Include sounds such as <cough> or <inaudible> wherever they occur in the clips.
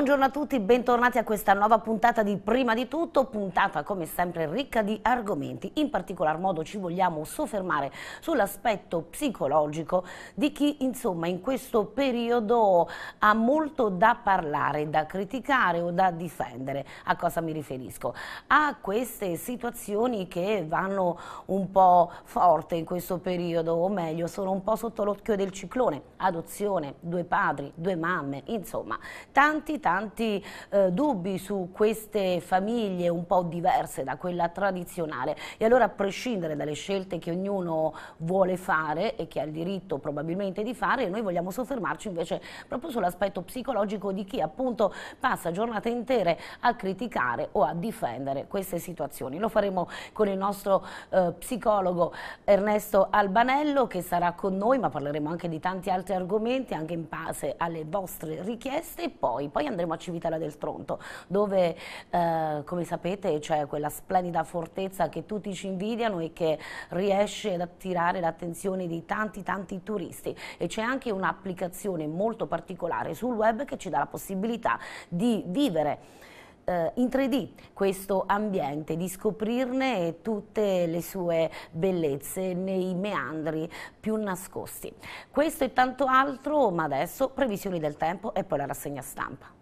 Buongiorno a tutti, bentornati a questa nuova puntata di Prima di Tutto, puntata come sempre ricca di argomenti. In particolar modo ci vogliamo soffermare sull'aspetto psicologico di chi insomma in questo periodo ha molto da parlare, da criticare o da difendere. A cosa mi riferisco? A queste situazioni che vanno un po' forte in questo periodo, o meglio sono un po' sotto l'occhio del ciclone, adozione, due padri, due mamme, insomma tanti tanti, tanti eh, dubbi su queste famiglie un po' diverse da quella tradizionale e allora a prescindere dalle scelte che ognuno vuole fare e che ha il diritto probabilmente di fare, noi vogliamo soffermarci invece proprio sull'aspetto psicologico di chi appunto passa giornate intere a criticare o a difendere queste situazioni. Lo faremo con il nostro eh, psicologo Ernesto Albanello che sarà con noi, ma parleremo anche di tanti altri argomenti, anche in base alle vostre richieste e poi, poi andremo a Civitella del Tronto, dove eh, come sapete c'è quella splendida fortezza che tutti ci invidiano e che riesce ad attirare l'attenzione di tanti tanti turisti e c'è anche un'applicazione molto particolare sul web che ci dà la possibilità di vivere eh, in 3D questo ambiente, di scoprirne tutte le sue bellezze nei meandri più nascosti. Questo e tanto altro, ma adesso previsioni del tempo e poi la rassegna stampa.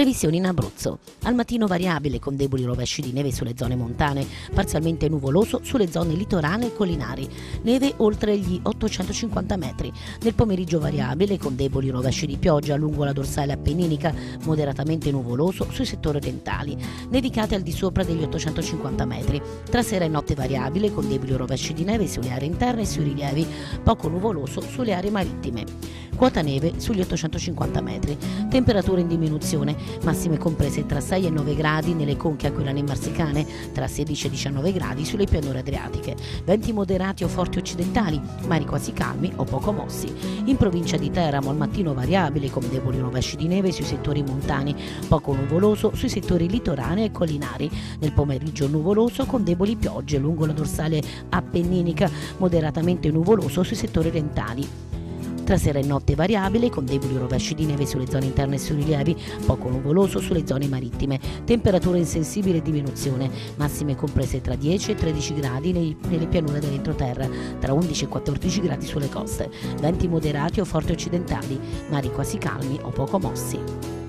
Previsioni in Abruzzo. Al mattino variabile con deboli rovesci di neve sulle zone montane, parzialmente nuvoloso sulle zone litorane e collinari, neve oltre gli 850 metri. Nel pomeriggio variabile con deboli rovesci di pioggia lungo la dorsale appenninica, moderatamente nuvoloso sui settori orientali, nevicate al di sopra degli 850 metri. Tra sera e notte variabile con deboli rovesci di neve sulle aree interne e sui rilievi, poco nuvoloso sulle aree marittime. Quota neve sugli 850 metri. Temperature in diminuzione, massime comprese tra 6 e 9 gradi nelle conche aquilane e marsicane, tra 16 e 19 gradi sulle pianure adriatiche. Venti moderati o forti occidentali, mari quasi calmi o poco mossi. In provincia di Teramo al mattino variabile con deboli rovesci di neve sui settori montani, poco nuvoloso sui settori litorani e collinari. Nel pomeriggio nuvoloso con deboli piogge lungo la dorsale appenninica, moderatamente nuvoloso sui settori orientali. Tra sera e notte variabile, con deboli rovesci di neve sulle zone interne e sui rilievi, poco nuvoloso sulle zone marittime. Temperatura in sensibile diminuzione, massime comprese tra 10 e 13 gradi nei, nelle pianure dell'entroterra, tra 11 e 14 gradi sulle coste. Venti moderati o forti occidentali, mari quasi calmi o poco mossi.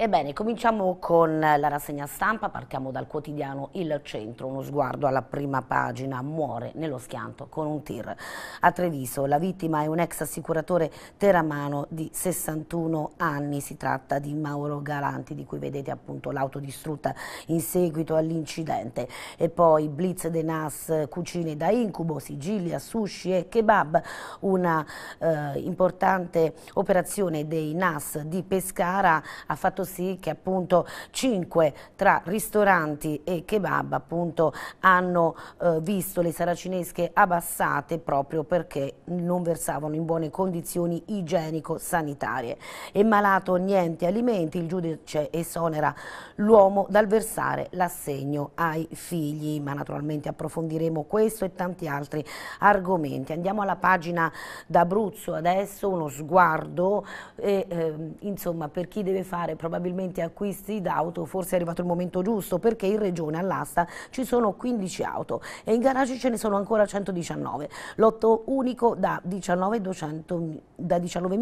Ebbene, cominciamo con la rassegna stampa, partiamo dal quotidiano Il Centro, uno sguardo alla prima pagina, muore nello schianto con un tir. A Treviso la vittima è un ex assicuratore teramano di 61 anni, si tratta di Mauro Galanti di cui vedete appunto l'auto distrutta in seguito all'incidente. E poi Blitz de Nas, cucine da incubo, sigilia, sushi e kebab, una eh, importante operazione dei Nas di Pescara ha fatto sì che appunto cinque tra ristoranti e kebab appunto hanno eh, visto le saracinesche abbassate proprio perché non versavano in buone condizioni igienico-sanitarie. E malato niente alimenti, il giudice esonera l'uomo dal versare l'assegno ai figli, ma naturalmente approfondiremo questo e tanti altri argomenti. Andiamo alla pagina d'Abruzzo adesso, uno sguardo e, eh, insomma per chi deve fare probabilmente probabilmente acquisti d'auto, forse è arrivato il momento giusto perché in regione all'asta ci sono 15 auto e in garage ce ne sono ancora 119, lotto unico da 19.200 da 19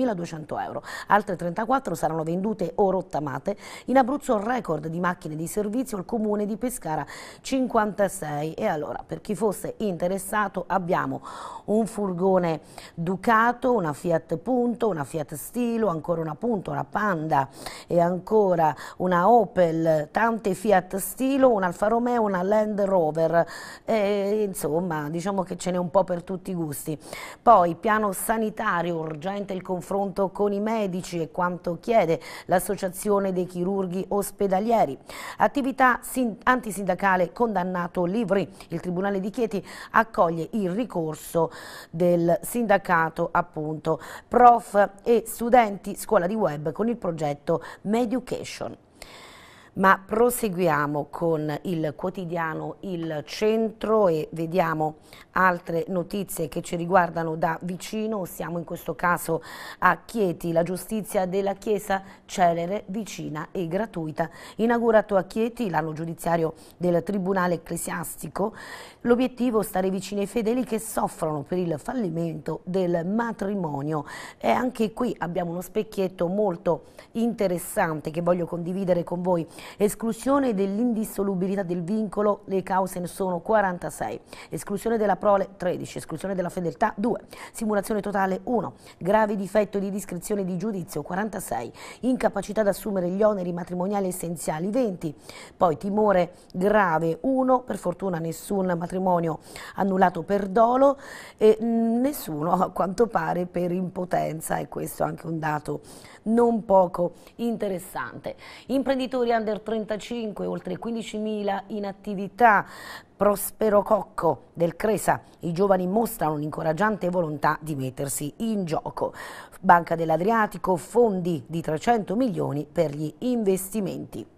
euro, altre 34 saranno vendute o rottamate, in Abruzzo record di macchine di servizio, il comune di Pescara 56 e allora per chi fosse interessato abbiamo un furgone Ducato, una Fiat Punto, una Fiat Stilo, ancora una Punto, una Panda e ancora ancora una Opel, tante Fiat Stilo, un Alfa Romeo, una Land Rover, e, insomma diciamo che ce n'è un po' per tutti i gusti. Poi piano sanitario, urgente il confronto con i medici e quanto chiede l'associazione dei chirurghi ospedalieri. Attività antisindacale condannato Livri, il Tribunale di Chieti accoglie il ricorso del sindacato appunto prof e studenti scuola di web con il progetto Medio Education. Ma proseguiamo con il quotidiano Il Centro e vediamo altre notizie che ci riguardano da vicino. Siamo in questo caso a Chieti, la giustizia della Chiesa celere, vicina e gratuita. Inaugurato a Chieti l'anno giudiziario del Tribunale Ecclesiastico, l'obiettivo è stare vicini ai fedeli che soffrono per il fallimento del matrimonio. E anche qui abbiamo uno specchietto molto interessante che voglio condividere con voi. Esclusione dell'indissolubilità del vincolo, le cause ne sono 46. Esclusione della prole 13, esclusione della fedeltà 2, simulazione totale 1, gravi difetto di discrezione di giudizio 46, incapacità ad assumere gli oneri matrimoniali essenziali 20, poi timore grave 1, per fortuna nessun matrimonio annullato per dolo e nessuno a quanto pare per impotenza. E questo è anche un dato non poco interessante. Imprenditori under 35, oltre 15.000 in attività, Prospero Cocco del Cresa, i giovani mostrano un'incoraggiante volontà di mettersi in gioco. Banca dell'Adriatico, fondi di 300 milioni per gli investimenti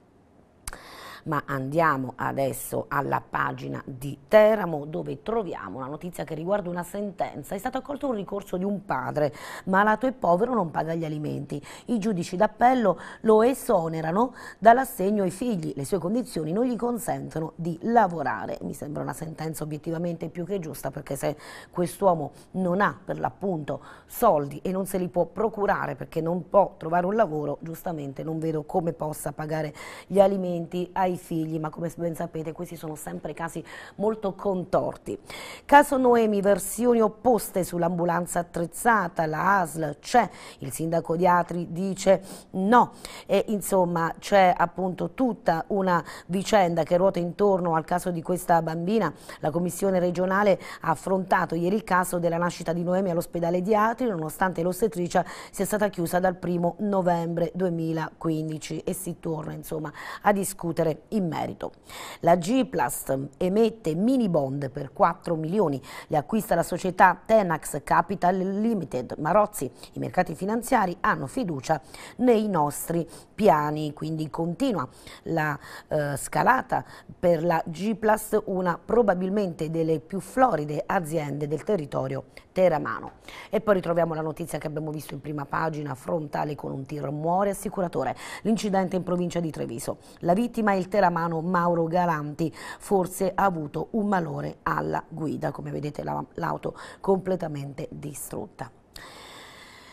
ma andiamo adesso alla pagina di Teramo dove troviamo una notizia che riguarda una sentenza. È stato accolto un ricorso di un padre malato e povero non paga gli alimenti. I giudici d'appello lo esonerano dall'assegno ai figli. Le sue condizioni non gli consentono di lavorare. Mi sembra una sentenza obiettivamente più che giusta perché se quest'uomo non ha per l'appunto soldi e non se li può procurare perché non può trovare un lavoro, giustamente non vedo come possa pagare gli alimenti ai figli, ma come ben sapete questi sono sempre casi molto contorti. Caso Noemi, versioni opposte sull'ambulanza attrezzata, la ASL c'è, il sindaco di Atri dice no e insomma c'è appunto tutta una vicenda che ruota intorno al caso di questa bambina. La commissione regionale ha affrontato ieri il caso della nascita di Noemi all'ospedale di Atri nonostante l'ostetricia sia stata chiusa dal primo novembre 2015 e si torna insomma a discutere in merito. La G-Plast emette mini bond per 4 milioni, le acquista la società Tenax Capital Limited. Marozzi, i mercati finanziari hanno fiducia nei nostri piani, quindi continua la eh, scalata per la G-Plast, una probabilmente delle più floride aziende del territorio teramano. E poi ritroviamo la notizia che abbiamo visto in prima pagina, frontale con un tir, muore assicuratore, l'incidente in provincia di Treviso. La vittima è il teramano Mauro Galanti, forse ha avuto un malore alla guida, come vedete l'auto completamente distrutta.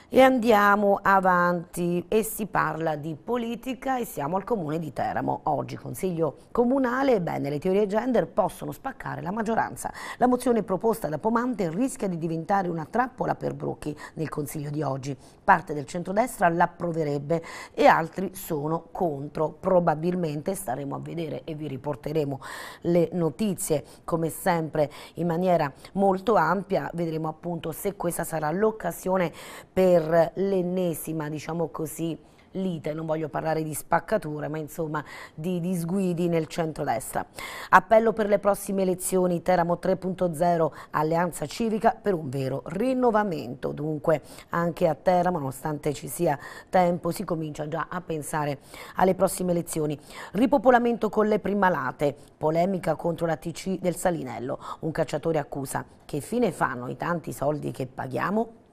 E andiamo avanti e si parla di politica e siamo al comune di Teramo. Oggi consiglio comunale, bene le teorie gender possono spaccare la maggioranza. La mozione proposta da Pomante rischia di diventare una trappola per Brucchi nel consiglio di oggi. Parte del centrodestra l'approverebbe e altri sono contro. Probabilmente staremo a vedere e vi riporteremo le notizie come sempre in maniera molto ampia. Vedremo appunto se questa sarà l'occasione per per l'ennesima, diciamo così, lite, non voglio parlare di spaccature, ma insomma di disguidi nel centrodestra. Appello per le prossime elezioni Teramo 3.0, alleanza civica per un vero rinnovamento. Dunque anche a Teramo, nonostante ci sia tempo, si comincia già a pensare alle prossime elezioni. Ripopolamento con le primalate, polemica contro la TC del Salinello. Un cacciatore accusa che fine fanno i tanti soldi che paghiamo?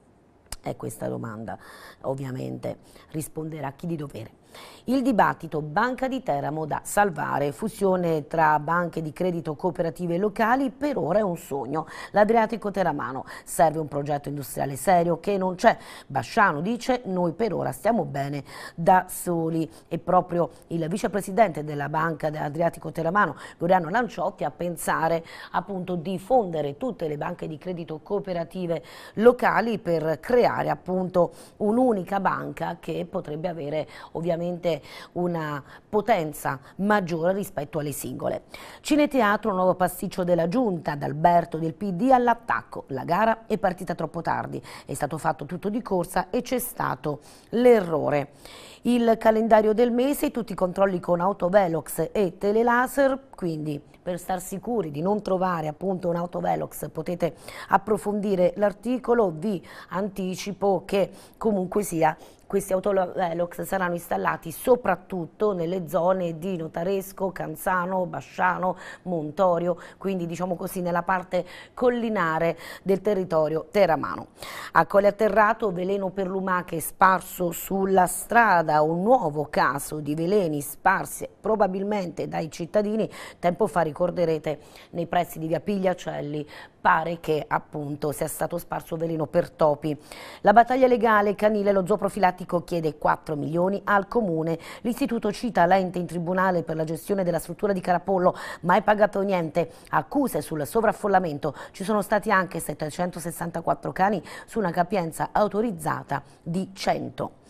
È questa domanda, ovviamente, risponderà chi di dovere. Il dibattito Banca di Teramo da salvare, fusione tra banche di credito cooperative locali per ora è un sogno. L'Adriatico Teramano serve un progetto industriale serio che non c'è. Basciano dice noi per ora stiamo bene da soli e proprio il vicepresidente della Banca dell'Adriatico Teramano, Goriano Lanciotti, a pensare appunto di fondere tutte le banche di credito cooperative locali per creare appunto un'unica banca che potrebbe avere ovviamente sicuramente una potenza maggiore rispetto alle singole. Cineteatro, nuovo pasticcio della Giunta, da Alberto del PD all'attacco. La gara è partita troppo tardi, è stato fatto tutto di corsa e c'è stato l'errore. Il calendario del mese, tutti i controlli con autovelox e telelaser, quindi per star sicuri di non trovare appunto un autovelox potete approfondire l'articolo, vi anticipo che comunque sia questi autovelox saranno installati soprattutto nelle zone di Notaresco, Canzano, Basciano, Montorio, quindi diciamo così nella parte collinare del territorio teramano. A Colle Atterrato veleno per lumache sparso sulla strada, un nuovo caso di veleni sparsi probabilmente dai cittadini, tempo fa ricorderete nei pressi di via Pigliacelli pare che appunto sia stato sparso veleno per topi. La battaglia legale canile, lo zooprofilattico chiede 4 milioni al comune, l'istituto cita l'ente in tribunale per la gestione della struttura di Carapollo, mai pagato niente, accuse sul sovraffollamento, ci sono stati anche 764 cani su una capienza autorizzata di 100.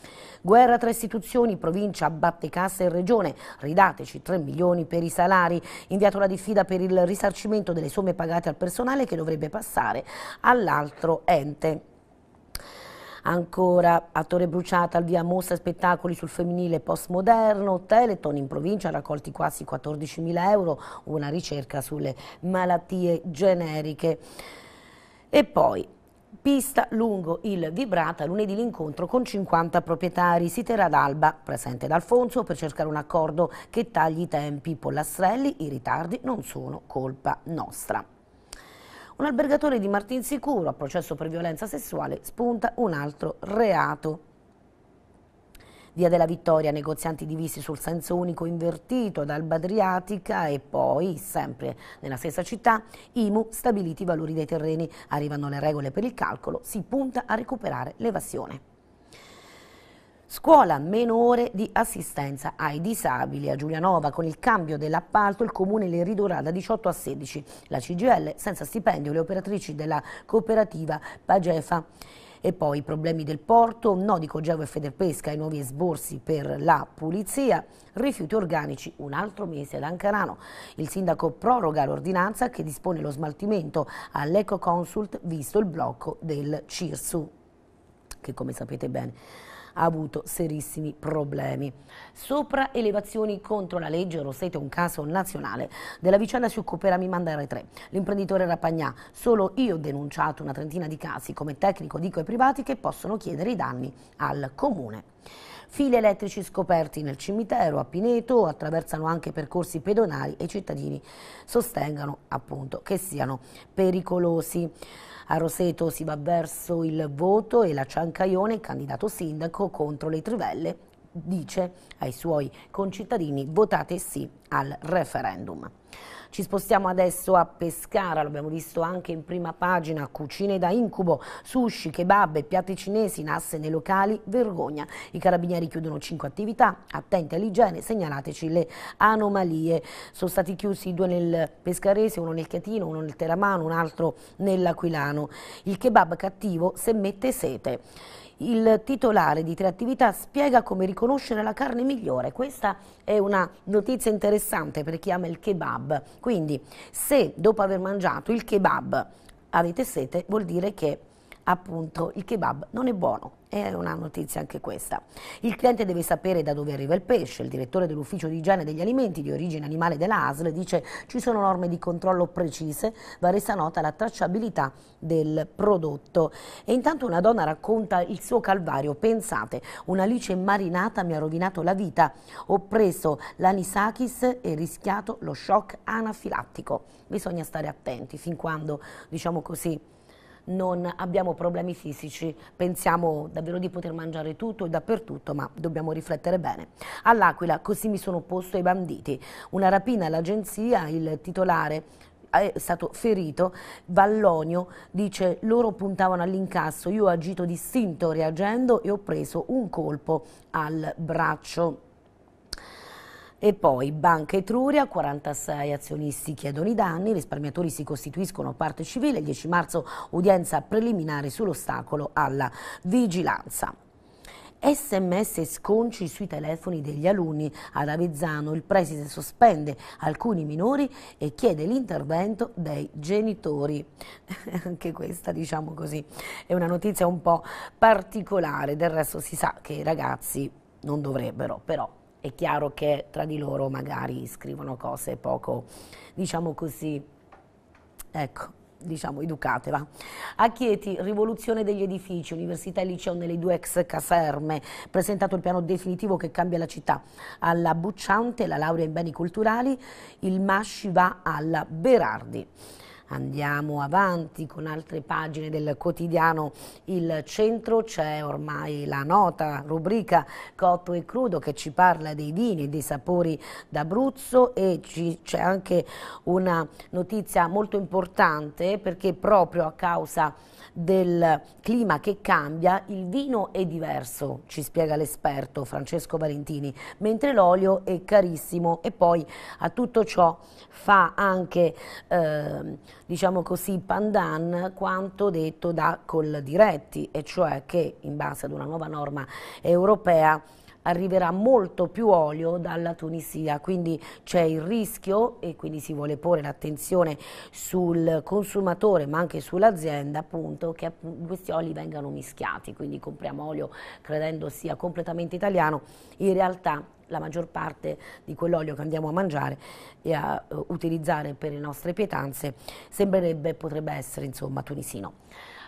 Guerra tra istituzioni, provincia, batte cassa e regione, ridateci 3 milioni per i salari, inviato la diffida per il risarcimento delle somme pagate al personale che dovrebbe passare all'altro ente. Ancora, attore bruciata al via mostra spettacoli sul femminile postmoderno, Teleton in provincia ha raccolti quasi 14.000 euro, una ricerca sulle malattie generiche. E poi Pista lungo il Vibrata, lunedì l'incontro con 50 proprietari. Si terrà ad Alba, presente da Alfonso, per cercare un accordo che tagli i tempi. Pollastrelli, i ritardi non sono colpa nostra. Un albergatore di Martinsicuro a processo per violenza sessuale spunta un altro reato. Via della Vittoria, negozianti divisi sul senso unico invertito ad Alba Adriatica e poi, sempre nella stessa città, IMU stabiliti i valori dei terreni, arrivano le regole per il calcolo, si punta a recuperare l'evasione. Scuola, meno ore di assistenza ai disabili. A Giulianova con il cambio dell'appalto il comune le ridurrà da 18 a 16. La CGL senza stipendio le operatrici della cooperativa Pagefa. E poi i problemi del porto, no di Cogevo e Federpesca, i nuovi esborsi per la pulizia, rifiuti organici un altro mese ad Ancarano. Il sindaco proroga l'ordinanza che dispone lo smaltimento all'Eco Consult visto il blocco del CIRSU, che come sapete bene ha avuto serissimi problemi. Sopra elevazioni contro la legge, Rosseto è un caso nazionale. Della vicenda si occuperà Mimanda R3. L'imprenditore Rapagnà, solo io ho denunciato una trentina di casi come tecnico dico ai privati che possono chiedere i danni al comune. Fili elettrici scoperti nel cimitero a Pineto attraversano anche percorsi pedonali e i cittadini sostengono appunto che siano pericolosi. A Roseto si va verso il voto e la Ciancaione, candidato sindaco contro le trivelle, dice ai suoi concittadini votate sì al referendum. Ci spostiamo adesso a Pescara, l'abbiamo visto anche in prima pagina, cucine da incubo, sushi, kebab e piatti cinesi in asse nei locali, vergogna. I carabinieri chiudono cinque attività, attenti all'igiene, segnalateci le anomalie. Sono stati chiusi due nel Pescarese, uno nel Chiatino, uno nel Teramano, un altro nell'Aquilano. Il kebab cattivo se mette sete il titolare di tre attività spiega come riconoscere la carne migliore. Questa è una notizia interessante per chi ama il kebab. Quindi se dopo aver mangiato il kebab avete sete vuol dire che appunto il kebab non è buono è una notizia anche questa. Il cliente deve sapere da dove arriva il pesce. Il direttore dell'ufficio di igiene degli alimenti di origine animale della ASL dice ci sono norme di controllo precise, va resa nota la tracciabilità del prodotto. E intanto una donna racconta il suo calvario. Pensate, un'alice marinata mi ha rovinato la vita. Ho preso l'anisakis e rischiato lo shock anafilattico. Bisogna stare attenti fin quando, diciamo così, non abbiamo problemi fisici, pensiamo davvero di poter mangiare tutto e dappertutto, ma dobbiamo riflettere bene. All'Aquila così mi sono opposto ai banditi, una rapina all'agenzia, il titolare è stato ferito, Vallonio dice loro puntavano all'incasso, io ho agito distinto reagendo e ho preso un colpo al braccio. E poi Banca Etruria, 46 azionisti chiedono i danni, i risparmiatori si costituiscono parte civile, il 10 marzo udienza preliminare sull'ostacolo alla vigilanza. Sms sconci sui telefoni degli alunni. Ad Avezzano il preside sospende alcuni minori e chiede l'intervento dei genitori. <laughs> Anche questa, diciamo così, è una notizia un po' particolare. Del resto si sa che i ragazzi non dovrebbero, però è chiaro che tra di loro magari scrivono cose poco, diciamo così, ecco, diciamo educate va. A Chieti, rivoluzione degli edifici, università e liceo nelle due ex caserme, presentato il piano definitivo che cambia la città. Alla Bucciante, la laurea in beni culturali, il Masci va alla Berardi. Andiamo avanti con altre pagine del quotidiano Il Centro, c'è ormai la nota rubrica Cotto e Crudo che ci parla dei vini e dei sapori d'Abruzzo e c'è anche una notizia molto importante perché proprio a causa del clima che cambia, il vino è diverso, ci spiega l'esperto Francesco Valentini, mentre l'olio è carissimo e poi a tutto ciò fa anche, eh, diciamo così, pandan quanto detto da Coldiretti, e cioè che in base ad una nuova norma europea arriverà molto più olio dalla Tunisia, quindi c'è il rischio e quindi si vuole porre l'attenzione sul consumatore ma anche sull'azienda appunto che questi oli vengano mischiati, quindi compriamo olio credendo sia completamente italiano, in realtà la maggior parte di quell'olio che andiamo a mangiare e a uh, utilizzare per le nostre pietanze sembrerebbe, potrebbe essere insomma tunisino.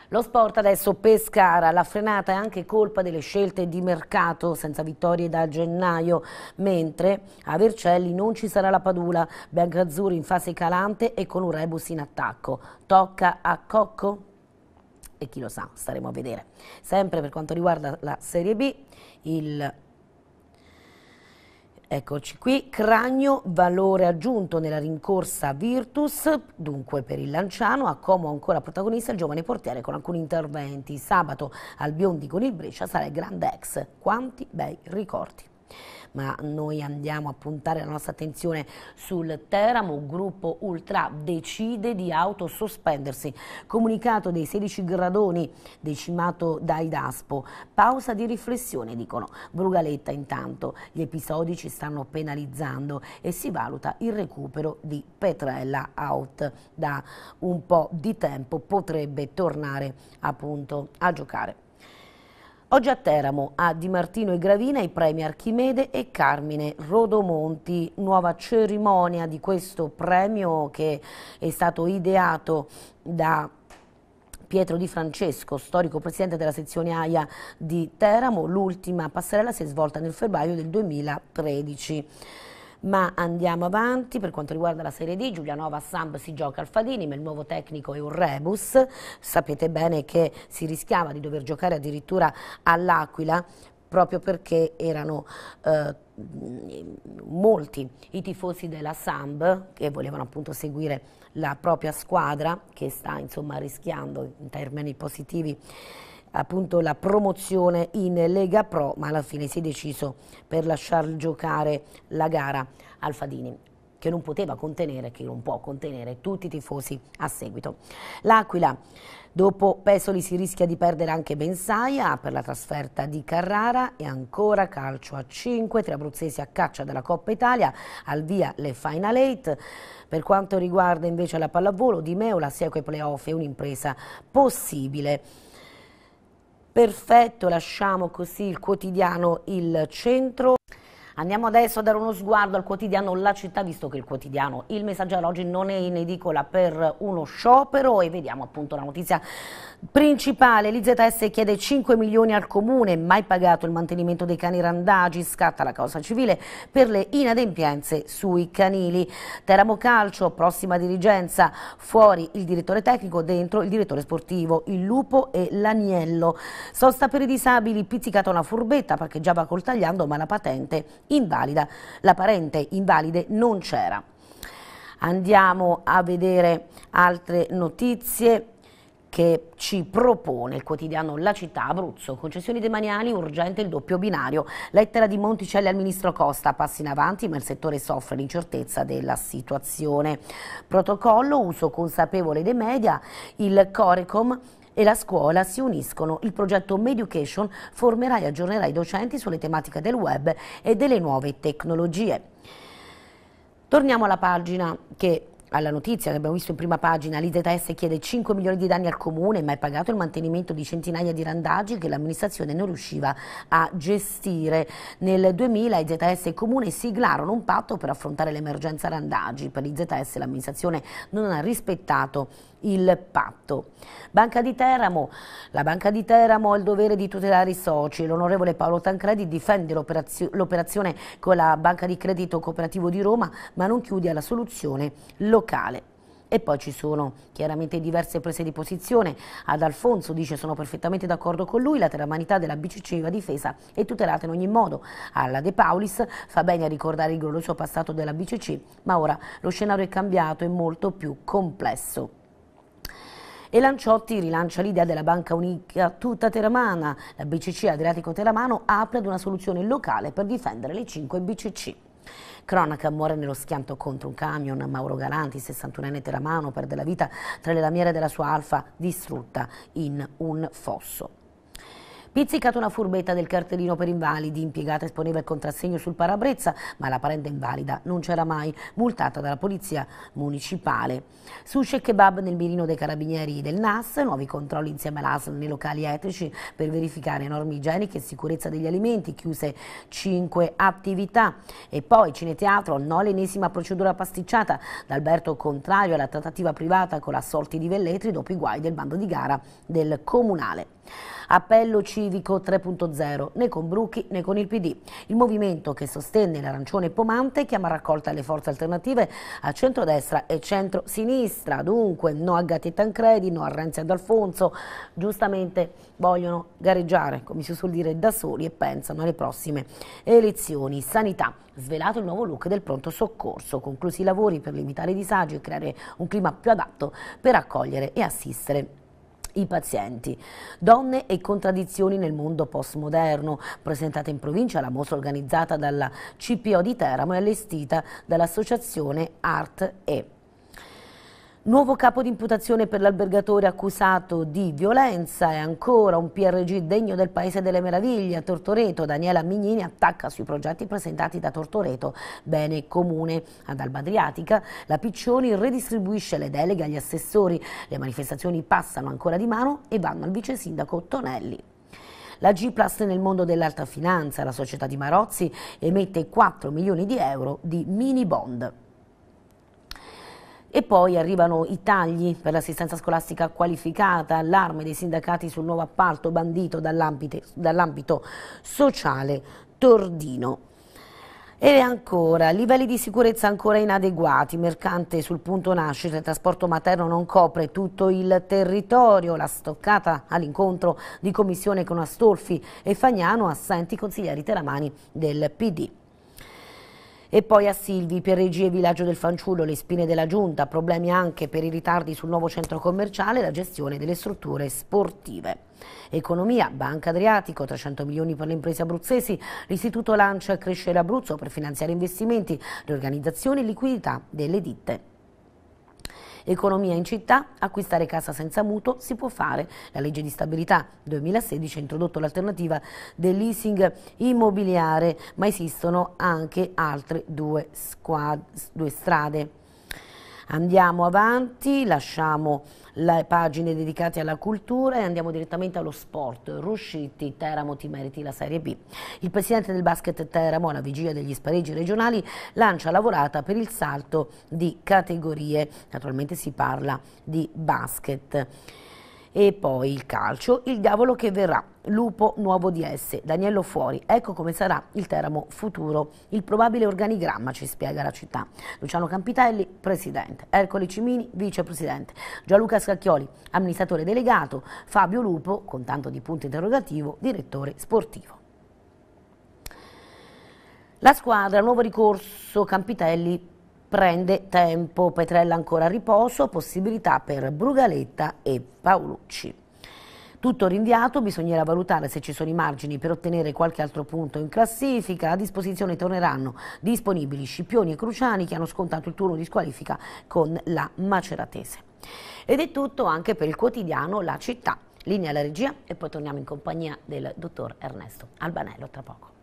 Lo sport adesso Pescara, la frenata è anche colpa delle scelte di mercato senza vittorie da gennaio, mentre a Vercelli non ci sarà la Padula, Biancazzurri in fase calante e con un rebus in attacco. Tocca a Cocco? E chi lo sa, staremo a vedere. Sempre per quanto riguarda la Serie B, il Eccoci qui, Cragno, valore aggiunto nella rincorsa Virtus, dunque per il Lanciano, a Como ancora protagonista il giovane portiere con alcuni interventi. Sabato al Biondi con il Brescia sarà il grande ex, quanti bei ricordi ma noi andiamo a puntare la nostra attenzione sul Teramo, gruppo Ultra decide di autosospendersi, comunicato dei 16 gradoni decimato dai Daspo, pausa di riflessione dicono, Brugaletta intanto. Gli episodi ci stanno penalizzando e si valuta il recupero di Petrella out. Da un po' di tempo potrebbe tornare appunto a giocare. Oggi a Teramo, a Di Martino e Gravina, i premi Archimede e Carmine Rodomonti, nuova cerimonia di questo premio che è stato ideato da Pietro Di Francesco, storico presidente della sezione AIA di Teramo, l'ultima passerella si è svolta nel febbraio del 2013 ma andiamo avanti. Per quanto riguarda la Serie D, Giulianova Samp si gioca al Fadini, ma il nuovo tecnico è un rebus, sapete bene che si rischiava di dover giocare addirittura all'Aquila proprio perché erano eh, molti i tifosi della Samb che volevano appunto seguire la propria squadra che sta insomma rischiando in termini positivi appunto la promozione in Lega Pro, ma alla fine si è deciso per lasciar giocare la gara al Fadini che non poteva contenere, che non può contenere tutti i tifosi a seguito. L'Aquila Dopo Pesoli si rischia di perdere anche Bensaia per la trasferta di Carrara e ancora calcio a 5, tre abruzzesi a caccia della Coppa Italia, al via le Final 8. Per quanto riguarda invece la pallavolo, Di Meo la Seco ai playoff è un'impresa possibile. Perfetto, lasciamo così il quotidiano Il Centro. Andiamo adesso a dare uno sguardo al quotidiano La Città, visto che il quotidiano Il Messaggero oggi non è in edicola per uno sciopero e vediamo appunto la notizia principale. L'IZS chiede 5 milioni al comune, mai pagato il mantenimento dei cani randagi, scatta la causa civile per le inadempienze sui canili. Teramo Calcio, prossima dirigenza, fuori il direttore tecnico, dentro il direttore sportivo, il Lupo e l'Agnello. Sosta per i disabili, pizzicata una furbetta, parcheggiava col tagliando ma la patente invalida, la parente invalide non c'era. Andiamo a vedere altre notizie che ci propone il quotidiano La Città Abruzzo. Concessioni demaniali, urgente il doppio binario. Lettera di Monticelli al ministro Costa, passi in avanti ma il settore soffre l'incertezza della situazione. Protocollo, uso consapevole dei media, il Corecom e la scuola si uniscono. Il progetto Meducation formerà e aggiornerà i docenti sulle tematiche del web e delle nuove tecnologie. Torniamo alla pagina che alla notizia che abbiamo visto in prima pagina, l'IZS chiede 5 milioni di danni al comune, ma è pagato il mantenimento di centinaia di randaggi che l'amministrazione non riusciva a gestire. Nel 2000 IZS e comune siglarono un patto per affrontare l'emergenza randaggi. Per l'IZS l'amministrazione non ha rispettato il patto. Banca di Teramo, la Banca di Teramo ha il dovere di tutelare i soci, l'onorevole Paolo Tancredi difende l'operazione con la Banca di Credito Cooperativo di Roma ma non chiude alla soluzione locale. E poi ci sono chiaramente diverse prese di posizione. Ad Alfonso dice sono perfettamente d'accordo con lui, la terramanità della BCC va difesa e tutelata in ogni modo. Alla De Paulis fa bene a ricordare il glorioso passato della BCC, ma ora lo scenario è cambiato e molto più complesso. E Lanciotti rilancia l'idea della banca unica tutta teramana. La BCC Adriatico Teramano apre ad una soluzione locale per difendere le 5 BCC. Cronaca muore nello schianto contro un camion, Mauro Galanti, 61enne teramano, perde la vita tra le lamiere della sua Alfa distrutta in un fosso. Pizzicata una furbetta del cartellino per invalidi, impiegata esponeva il contrassegno sul parabrezza, ma la parente invalida non c'era mai, multata dalla polizia municipale. Sushi e kebab nel mirino dei carabinieri del NAS, nuovi controlli insieme all'ASL nei locali etnici per verificare norme igieniche e sicurezza degli alimenti, chiuse cinque attività. E poi cineteatro, no l'ennesima procedura pasticciata da Alberto Contrario alla trattativa privata con la Sorti di Velletri dopo i guai del bando di gara del Comunale. Appello civico 3.0, né con Brucchi né con il PD. Il movimento che sostenne l'arancione pomante chiama raccolta le forze alternative a centrodestra e centro-sinistra. Dunque no a Gatti e Tancredi, no a Renzi ed Alfonso. Giustamente vogliono gareggiare, come si suol dire, da soli e pensano alle prossime elezioni. Sanità svelato il nuovo look del pronto soccorso, conclusi i lavori per limitare i disagi e creare un clima più adatto per accogliere e assistere i pazienti. Donne e contraddizioni nel mondo postmoderno, presentata in provincia la mostra organizzata dalla CPO di Teramo e allestita dall'associazione Art E. Nuovo capo di imputazione per l'albergatore accusato di violenza e ancora un PRG degno del Paese delle Meraviglie a Tortoreto. Daniela Mignini attacca sui progetti presentati da Tortoreto, bene comune. Ad Alba Adriatica la Piccioni redistribuisce le deleghe agli assessori. Le manifestazioni passano ancora di mano e vanno al vice sindaco Tonelli. La G-Plus nel mondo dell'alta finanza, la società di Marozzi emette 4 milioni di euro di mini bond. E poi arrivano i tagli per l'assistenza scolastica qualificata, allarme dei sindacati sul nuovo appalto bandito dall'ambito sociale tordino. E ancora, livelli di sicurezza ancora inadeguati, mercante sul punto nascita, il trasporto materno non copre tutto il territorio, la stoccata all'incontro di commissione con Astolfi e Fagnano, assenti consiglieri teramani del PD. E poi a Silvi, per regie Villaggio del Fanciullo, le spine della giunta, problemi anche per i ritardi sul nuovo centro commerciale e la gestione delle strutture sportive. Economia, Banca Adriatico, 300 milioni per le imprese abruzzesi, l'Istituto lancia Crescere Abruzzo per finanziare investimenti, riorganizzazione e liquidità delle ditte. Economia in città, acquistare casa senza mutuo si può fare. La legge di stabilità 2016 ha introdotto l'alternativa del leasing immobiliare, ma esistono anche altre due, due strade. Andiamo avanti, lasciamo le pagine dedicate alla cultura e andiamo direttamente allo sport. Ruscitti, Teramo ti meriti la Serie B. Il presidente del basket Teramo, alla vigilia degli spareggi regionali, lancia lavorata per il salto di categorie. Naturalmente si parla di basket. E poi il calcio, il diavolo che verrà, Lupo nuovo DS, Daniello fuori, ecco come sarà il Teramo futuro, il probabile organigramma ci spiega la città. Luciano Campitelli, presidente, Ercole Cimini, vicepresidente, Gianluca Scacchioli, amministratore delegato, Fabio Lupo, con tanto di punto interrogativo, direttore sportivo. La squadra, nuovo ricorso Campitelli prende tempo, Petrella ancora a riposo, possibilità per Brugaletta e Paolucci. Tutto rinviato, bisognerà valutare se ci sono i margini per ottenere qualche altro punto in classifica. A disposizione torneranno disponibili Scipioni e Cruciani che hanno scontato il turno di squalifica con la Maceratese. Ed è tutto anche per il quotidiano La Città. Linea alla regia e poi torniamo in compagnia del dottor Ernesto Albanello tra poco.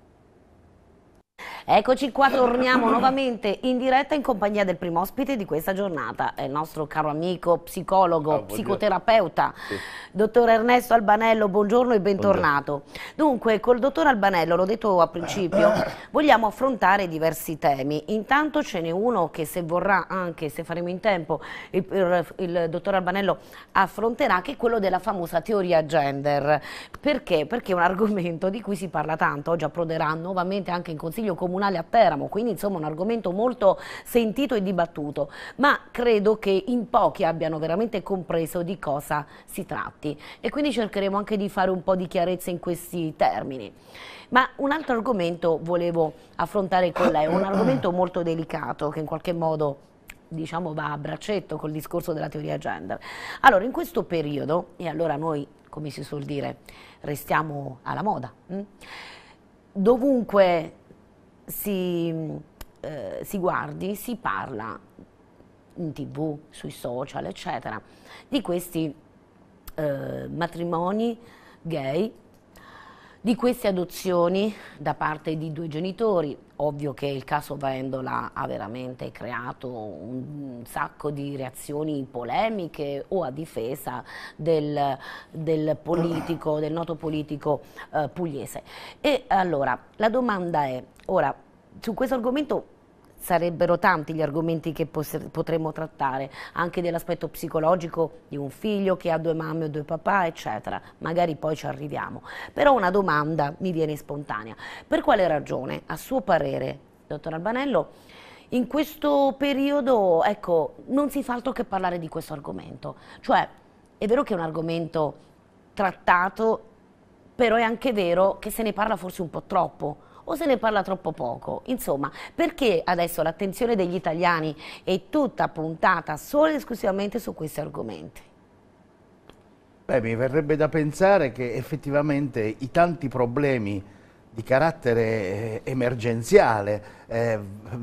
Eccoci qua, torniamo nuovamente in diretta in compagnia del primo ospite di questa giornata, è il nostro caro amico, psicologo, oh, psicoterapeuta, sì. dottor Ernesto Albanello, buongiorno e bentornato. Buongiorno. Dunque, col dottor Albanello, l'ho detto a principio, <coughs> vogliamo affrontare diversi temi. Intanto ce n'è uno che se vorrà, anche se faremo in tempo, il, il, il dottor Albanello affronterà, che è quello della famosa teoria gender. Perché? Perché è un argomento di cui si parla tanto, oggi approderà nuovamente anche in Consiglio Comunale comunale a Teramo, quindi insomma un argomento molto sentito e dibattuto, ma credo che in pochi abbiano veramente compreso di cosa si tratti e quindi cercheremo anche di fare un po' di chiarezza in questi termini. Ma un altro argomento volevo affrontare con lei, un argomento molto delicato che in qualche modo diciamo va a braccetto col discorso della teoria gender. Allora, in questo periodo, e allora noi, come si suol dire, restiamo alla moda, hm? dovunque si, eh, si guardi, si parla in tv, sui social, eccetera, di questi eh, matrimoni gay, di queste adozioni da parte di due genitori. Ovvio che il caso Vendola ha veramente creato un sacco di reazioni polemiche o a difesa del, del politico, <coughs> del noto politico eh, pugliese. E allora, la domanda è, ora, su questo argomento sarebbero tanti gli argomenti che potremmo trattare, anche dell'aspetto psicologico di un figlio che ha due mamme o due papà, eccetera. Magari poi ci arriviamo. Però una domanda mi viene spontanea. Per quale ragione, a suo parere, dottor Albanello, in questo periodo, ecco, non si fa altro che parlare di questo argomento? Cioè, è vero che è un argomento trattato, però è anche vero che se ne parla forse un po' troppo o se ne parla troppo poco? Insomma, perché adesso l'attenzione degli italiani è tutta puntata solo e esclusivamente su questi argomenti? Beh, mi verrebbe da pensare che effettivamente i tanti problemi di carattere eh, emergenziale eh,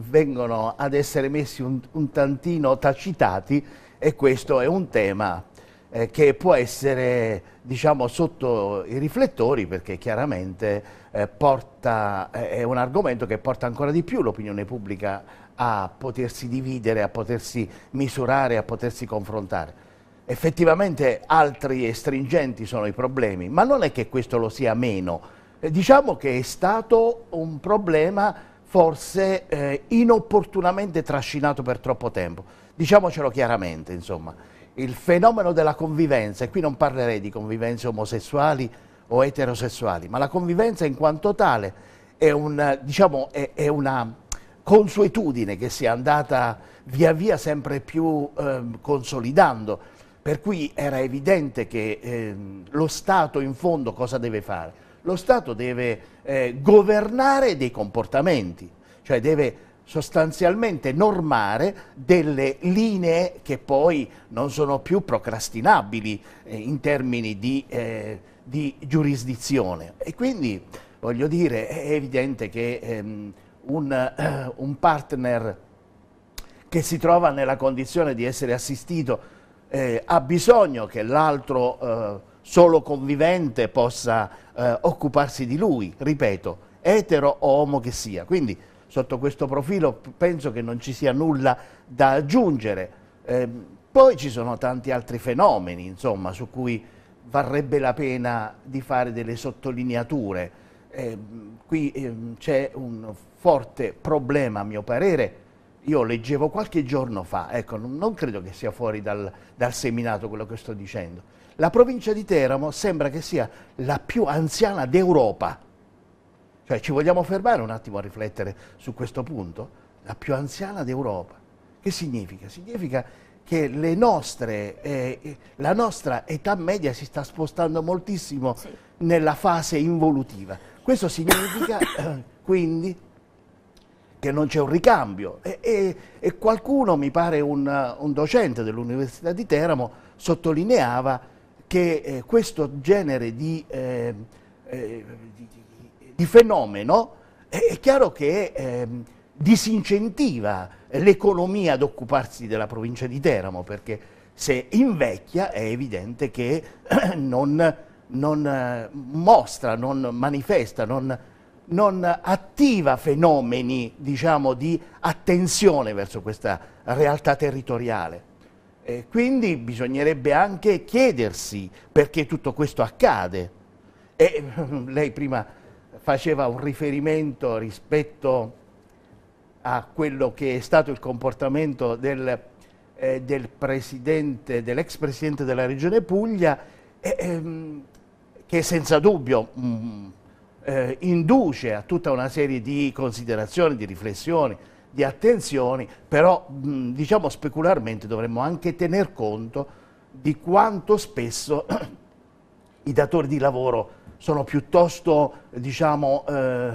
vengono ad essere messi un, un, tantino tacitati e questo è un tema eh, che può essere diciamo, sotto i riflettori perché chiaramente eh, porta, eh, è un argomento che porta ancora di più l'opinione pubblica a potersi dividere, a potersi misurare, a potersi confrontare. Effettivamente altri e stringenti sono i problemi, ma non è che questo lo sia meno. Eh, diciamo che è stato un problema forse eh, inopportunamente trascinato per troppo tempo. Diciamocelo chiaramente, insomma. Il fenomeno della convivenza, e qui non parlerei di convivenze omosessuali o eterosessuali, ma la convivenza in quanto tale è, un, diciamo, è, è una consuetudine che si è andata via via sempre più eh, consolidando, per cui era evidente che eh, lo Stato in fondo cosa deve fare? Lo Stato deve eh, governare dei comportamenti, cioè deve sostanzialmente normare delle linee che poi non sono più procrastinabili eh, in termini di eh, di giurisdizione e quindi voglio dire è evidente che ehm, un, eh, un, partner che si trova nella condizione di essere assistito eh, ha bisogno che l'altro eh, solo convivente possa eh, occuparsi di lui, ripeto, etero o omo che sia. Quindi sotto questo profilo penso che non ci sia nulla da aggiungere. Ehm, poi ci sono tanti altri fenomeni, insomma, su cui varrebbe la pena di fare delle sottolineature. Eh, qui eh, c'è un forte problema, a mio parere, io leggevo qualche giorno fa, ecco, non credo che sia fuori dal, dal seminato quello che sto dicendo, la provincia di Teramo sembra che sia la più anziana d'Europa. Cioè ci vogliamo fermare un attimo a riflettere su questo punto? La più anziana d'Europa. Che significa? Significa che nostre, eh, la nostra età media si sta spostando moltissimo sì. nella fase involutiva. Questo significa <coughs> eh, quindi che non c'è un ricambio e, e, e, qualcuno, mi pare un, un docente dell'Università di Teramo, sottolineava che eh, questo genere di, eh, eh, di, di fenomeno è, chiaro che ehm, disincentiva l'economia ad occuparsi della provincia di Teramo, perché se invecchia è evidente che <clears throat> non, non eh, mostra, non manifesta, non, non attiva fenomeni diciamo, di attenzione verso questa realtà territoriale. E quindi bisognerebbe anche chiedersi perché tutto questo accade. E <laughs> lei prima faceva un riferimento rispetto a quello che è stato il comportamento del, eh, del presidente, dell'ex presidente della regione Puglia, eh, ehm, che senza dubbio mh, mm, eh, induce a tutta una serie di considerazioni, di riflessioni, di attenzioni, però mh, diciamo specularmente dovremmo anche tener conto di quanto spesso <clears throat> i datori di lavoro sono piuttosto diciamo, eh,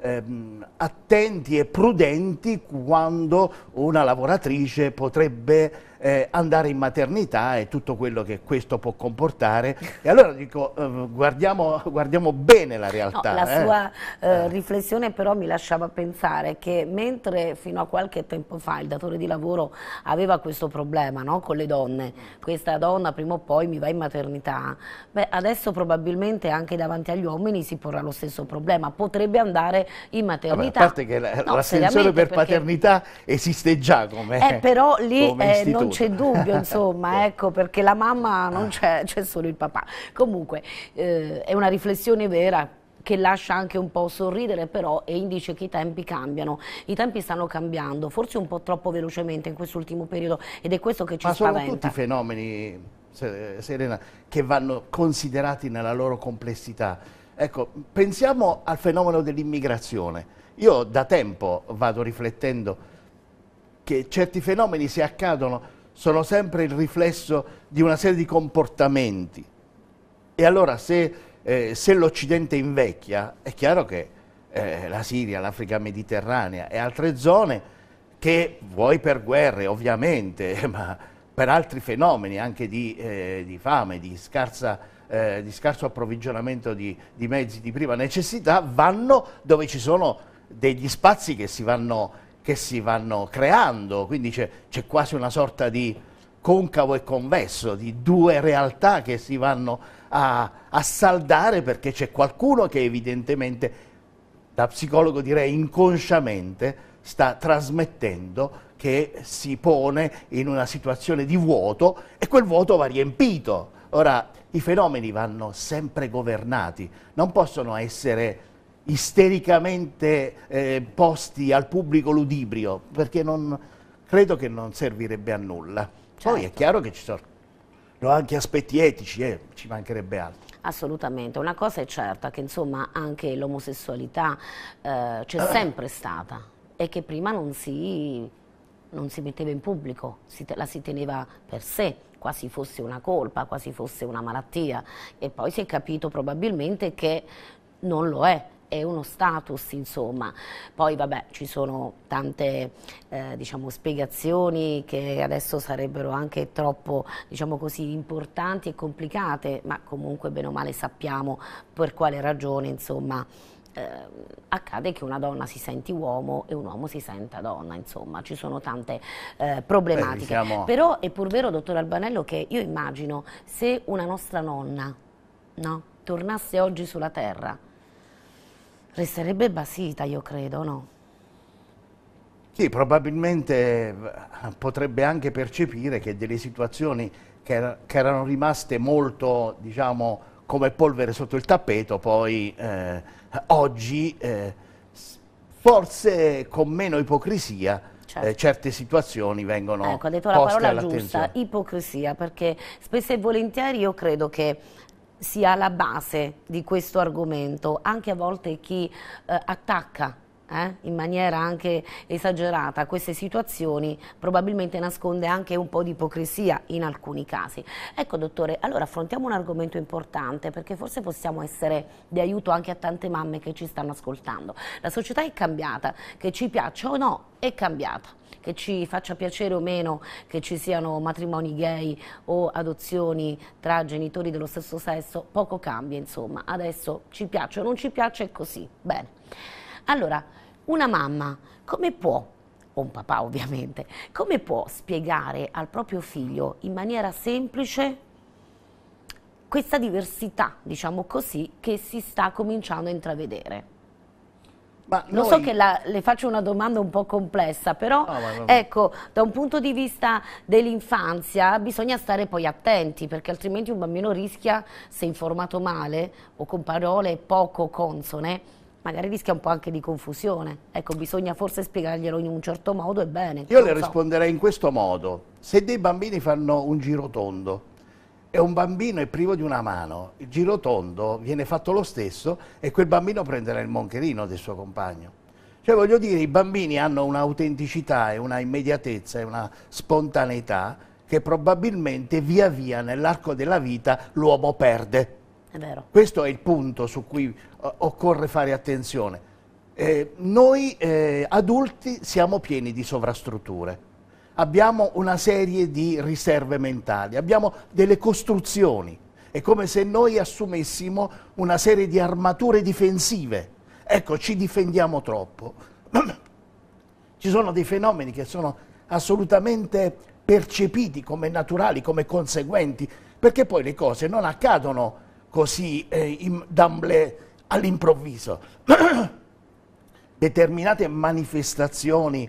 ehm, attenti e prudenti quando una lavoratrice potrebbe eh, andare in maternità e tutto quello che questo può comportare. E allora dico, eh, guardiamo, guardiamo, bene la realtà. No, la eh. sua eh, riflessione però mi lasciava pensare che mentre fino a qualche tempo fa il datore di lavoro aveva questo problema no, con le donne, questa donna prima o poi mi va in maternità, beh, adesso probabilmente anche davanti agli uomini si porrà lo stesso problema, potrebbe andare in maternità. Vabbè, a parte che l'assenzione no, per paternità esiste già come eh, però lì come eh, non c'è dubbio, insomma, <laughs> ecco, perché la mamma non c'è, c'è solo il papà. Comunque, eh, è una riflessione vera che lascia anche un po' sorridere però e indice che i tempi cambiano. I tempi stanno cambiando, forse un po' troppo velocemente in quest'ultimo periodo ed è questo che ci Ma spaventa. Ma sono tutti fenomeni, Serena, che vanno considerati nella loro complessità. Ecco, pensiamo al fenomeno dell'immigrazione. Io da tempo vado riflettendo che certi fenomeni se accadono sono sempre il riflesso di una serie di comportamenti. E allora se, eh, se l'Occidente invecchia, è chiaro che eh, la Siria, l'Africa mediterranea e altre zone che, vuoi per guerre ovviamente, <laughs> ma per altri fenomeni anche di, eh, di fame, di, scarsa, eh, di, scarso approvvigionamento di, di mezzi di prima necessità, vanno dove ci sono degli spazi che si vanno che si vanno creando, quindi c'è quasi una sorta di concavo e convesso, di due realtà che si vanno a, a saldare perché c'è qualcuno che evidentemente, da psicologo direi inconsciamente, sta trasmettendo che si pone in una situazione di vuoto e quel vuoto va riempito. Ora, i fenomeni vanno sempre governati, non possono essere istericamente eh, posti al pubblico ludibrio, perché non, credo che non servirebbe a nulla. Certo. Poi è certo. chiaro che ci sono anche aspetti etici, eh, ci mancherebbe altro. Assolutamente, una cosa è certa, che insomma anche l'omosessualità eh, c'è <coughs> sempre stata e che prima non si, non si metteva in pubblico, si la si teneva per sé, quasi fosse una colpa, quasi fosse una malattia e poi si è capito probabilmente che non lo è è uno status insomma, poi vabbè ci sono tante eh, diciamo, spiegazioni che adesso sarebbero anche troppo diciamo così importanti e complicate, ma comunque bene o male sappiamo per quale ragione insomma eh, accade che una donna si senti uomo e un uomo si senta donna, insomma. Ci sono tante eh, problematiche, Beh, siamo... però è pur vero dottor Albanello che io immagino se una nostra nonna no, tornasse oggi sulla terra resterebbe basita, io credo, no? Sì, probabilmente eh, potrebbe anche percepire che delle situazioni che, er che erano rimaste molto, diciamo, come polvere sotto il tappeto, poi eh, oggi, eh, forse con meno ipocrisia, certo. eh, certe situazioni vengono ecco, ha detto la parola giusta, ipocrisia, perché spesso e volentieri io credo che sia la base di questo argomento, anche a volte chi eh, attacca eh, in maniera anche esagerata queste situazioni probabilmente nasconde anche un po' di ipocrisia in alcuni casi. Ecco dottore, allora affrontiamo un argomento importante perché forse possiamo essere di aiuto anche a tante mamme che ci stanno ascoltando. La società è cambiata, che ci piaccia o no, è cambiata che ci faccia piacere o meno che ci siano matrimoni gay o adozioni tra genitori dello stesso sesso, poco cambia insomma, adesso ci piace o non ci piace è così, bene. Allora, una mamma come può o un papà ovviamente, come può spiegare al proprio figlio in maniera semplice questa diversità, diciamo così, che si sta cominciando a intravedere? Ma Lo noi... so che la, le faccio una domanda un po' complessa, però no, ma, ma... ecco, da un punto di vista dell'infanzia bisogna stare poi attenti, perché altrimenti un bambino rischia, se informato male o con parole poco consone, magari rischia un po' anche di confusione. Ecco, bisogna forse spiegarglielo in un certo modo e bene. Io le so. risponderei in questo modo. Se dei bambini fanno un giro tondo e un bambino è privo di una mano, il giro tondo viene fatto lo stesso e quel bambino prenderà il moncherino del suo compagno. Cioè voglio dire, i bambini hanno un'autenticità e una immediatezza e una spontaneità che probabilmente via via nell'arco della vita l'uomo perde. È Questo è il punto su cui occorre fare attenzione. Eh, noi eh, adulti siamo pieni di sovrastrutture, abbiamo una serie di riserve mentali, abbiamo delle costruzioni, è come se noi assumessimo una serie di armature difensive. Ecco, ci difendiamo troppo. <clears throat> Ci sono dei fenomeni che sono assolutamente percepiti come naturali, come conseguenti, perché poi le cose non accadono così eh, d'amblè all'improvviso. <clears throat> Determinate manifestazioni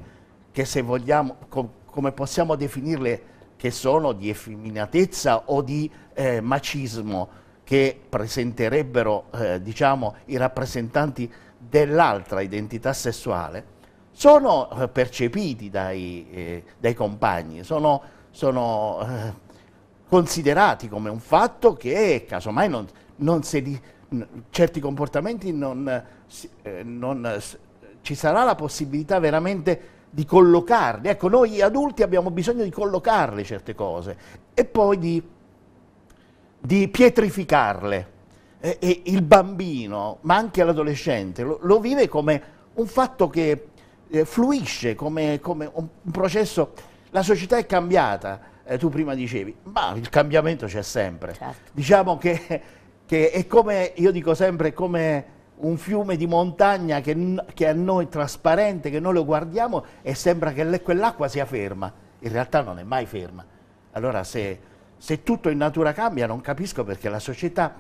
che se vogliamo, com come possiamo definirle, che sono di effeminatezza o di eh, macismo, che presenterebbero eh, diciamo, i rappresentanti dell'altra identità sessuale, sono eh, percepiti dai, eh, dai, compagni, sono, sono eh, considerati come un fatto che casomai non, non si certi comportamenti non, eh, non, ci sarà la possibilità veramente di collocarli. Ecco, noi adulti abbiamo bisogno di collocarle certe cose e poi di, di pietrificarle. E, e, il bambino, ma anche l'adolescente, lo, lo, vive come un fatto che eh, fluisce, come, come un, un, processo... La società è cambiata, eh, tu prima dicevi, ma il cambiamento c'è sempre. Certo. Diciamo che che è come, io dico sempre, come un fiume di montagna che, che a noi è trasparente, che noi lo guardiamo e sembra che quell'acqua sia ferma. In realtà non è mai ferma. Allora se, se tutto in natura cambia non capisco perché la società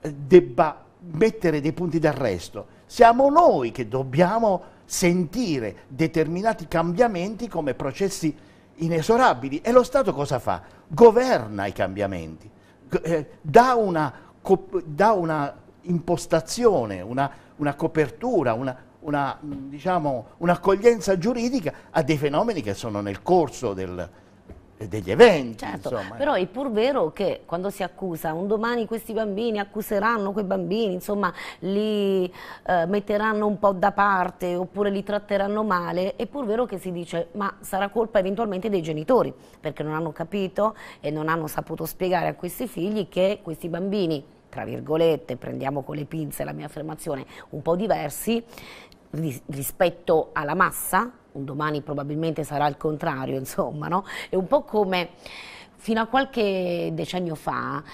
eh, debba mettere dei punti d'arresto. Siamo noi che dobbiamo sentire determinati cambiamenti come processi inesorabili e lo Stato cosa fa? Governa i cambiamenti, eh, dà una dà una impostazione, una, una copertura, una, una, diciamo, un'accoglienza giuridica a dei fenomeni che sono nel corso del, degli eventi. Certo, insomma. però è pur vero che quando si accusa, un domani questi bambini accuseranno quei bambini, insomma li eh, metteranno un po' da parte oppure li tratteranno male, è pur vero che si dice ma sarà colpa eventualmente dei genitori perché non hanno capito e non hanno saputo spiegare a questi figli che questi bambini tra virgolette, prendiamo con le pinze la mia affermazione, un po' diversi rispetto alla massa, un domani probabilmente sarà il contrario, <laughs> insomma, no? È un po' come fino a qualche decennio fa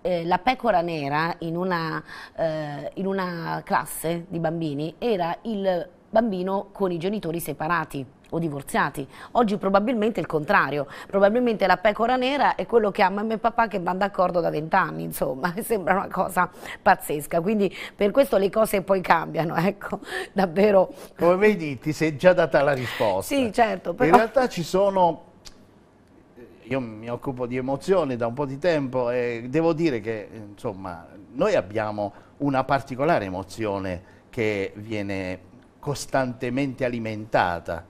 eh, la pecora nera in una, eh, in una classe di bambini era il bambino con i genitori separati o divorziati. Oggi probabilmente il contrario, probabilmente la pecora nera è quello che ha mamma e papà che vanno d'accordo da vent'anni, insomma, <laughs> sembra una cosa pazzesca, quindi per questo le cose poi cambiano, <laughs> ecco, davvero. Come vedi ti sei già data la risposta. Sì, certo. Però... In realtà ci sono io mi occupo di emozioni da un po' di tempo e devo dire che insomma noi abbiamo una particolare emozione che viene costantemente alimentata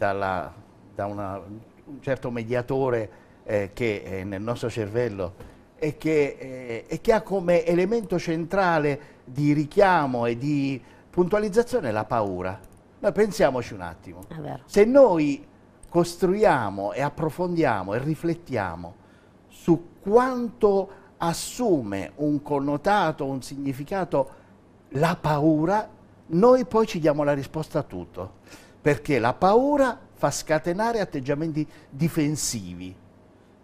dalla, da una, un certo mediatore eh, che è nel nostro cervello e che, eh, e che ha come elemento centrale di richiamo e di puntualizzazione la paura. Noi pensiamoci un attimo, se noi costruiamo e approfondiamo e riflettiamo su quanto assume un connotato, un significato la paura, noi poi ci diamo la risposta a tutto perché la paura fa scatenare atteggiamenti difensivi.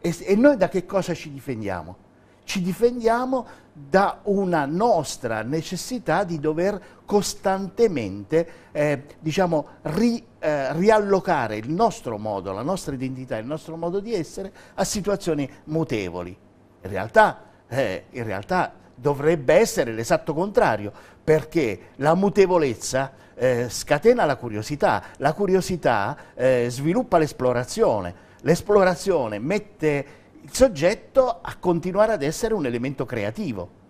E, e, noi da che cosa ci difendiamo? Ci difendiamo da una nostra necessità di dover costantemente eh, diciamo, ri, eh, riallocare il nostro modo, la nostra identità, il nostro modo di essere a situazioni mutevoli. In realtà, eh, in realtà dovrebbe essere l'esatto contrario, perché la mutevolezza eh, scatena la curiosità, la curiosità eh, sviluppa l'esplorazione, l'esplorazione mette il soggetto a continuare ad essere un elemento creativo.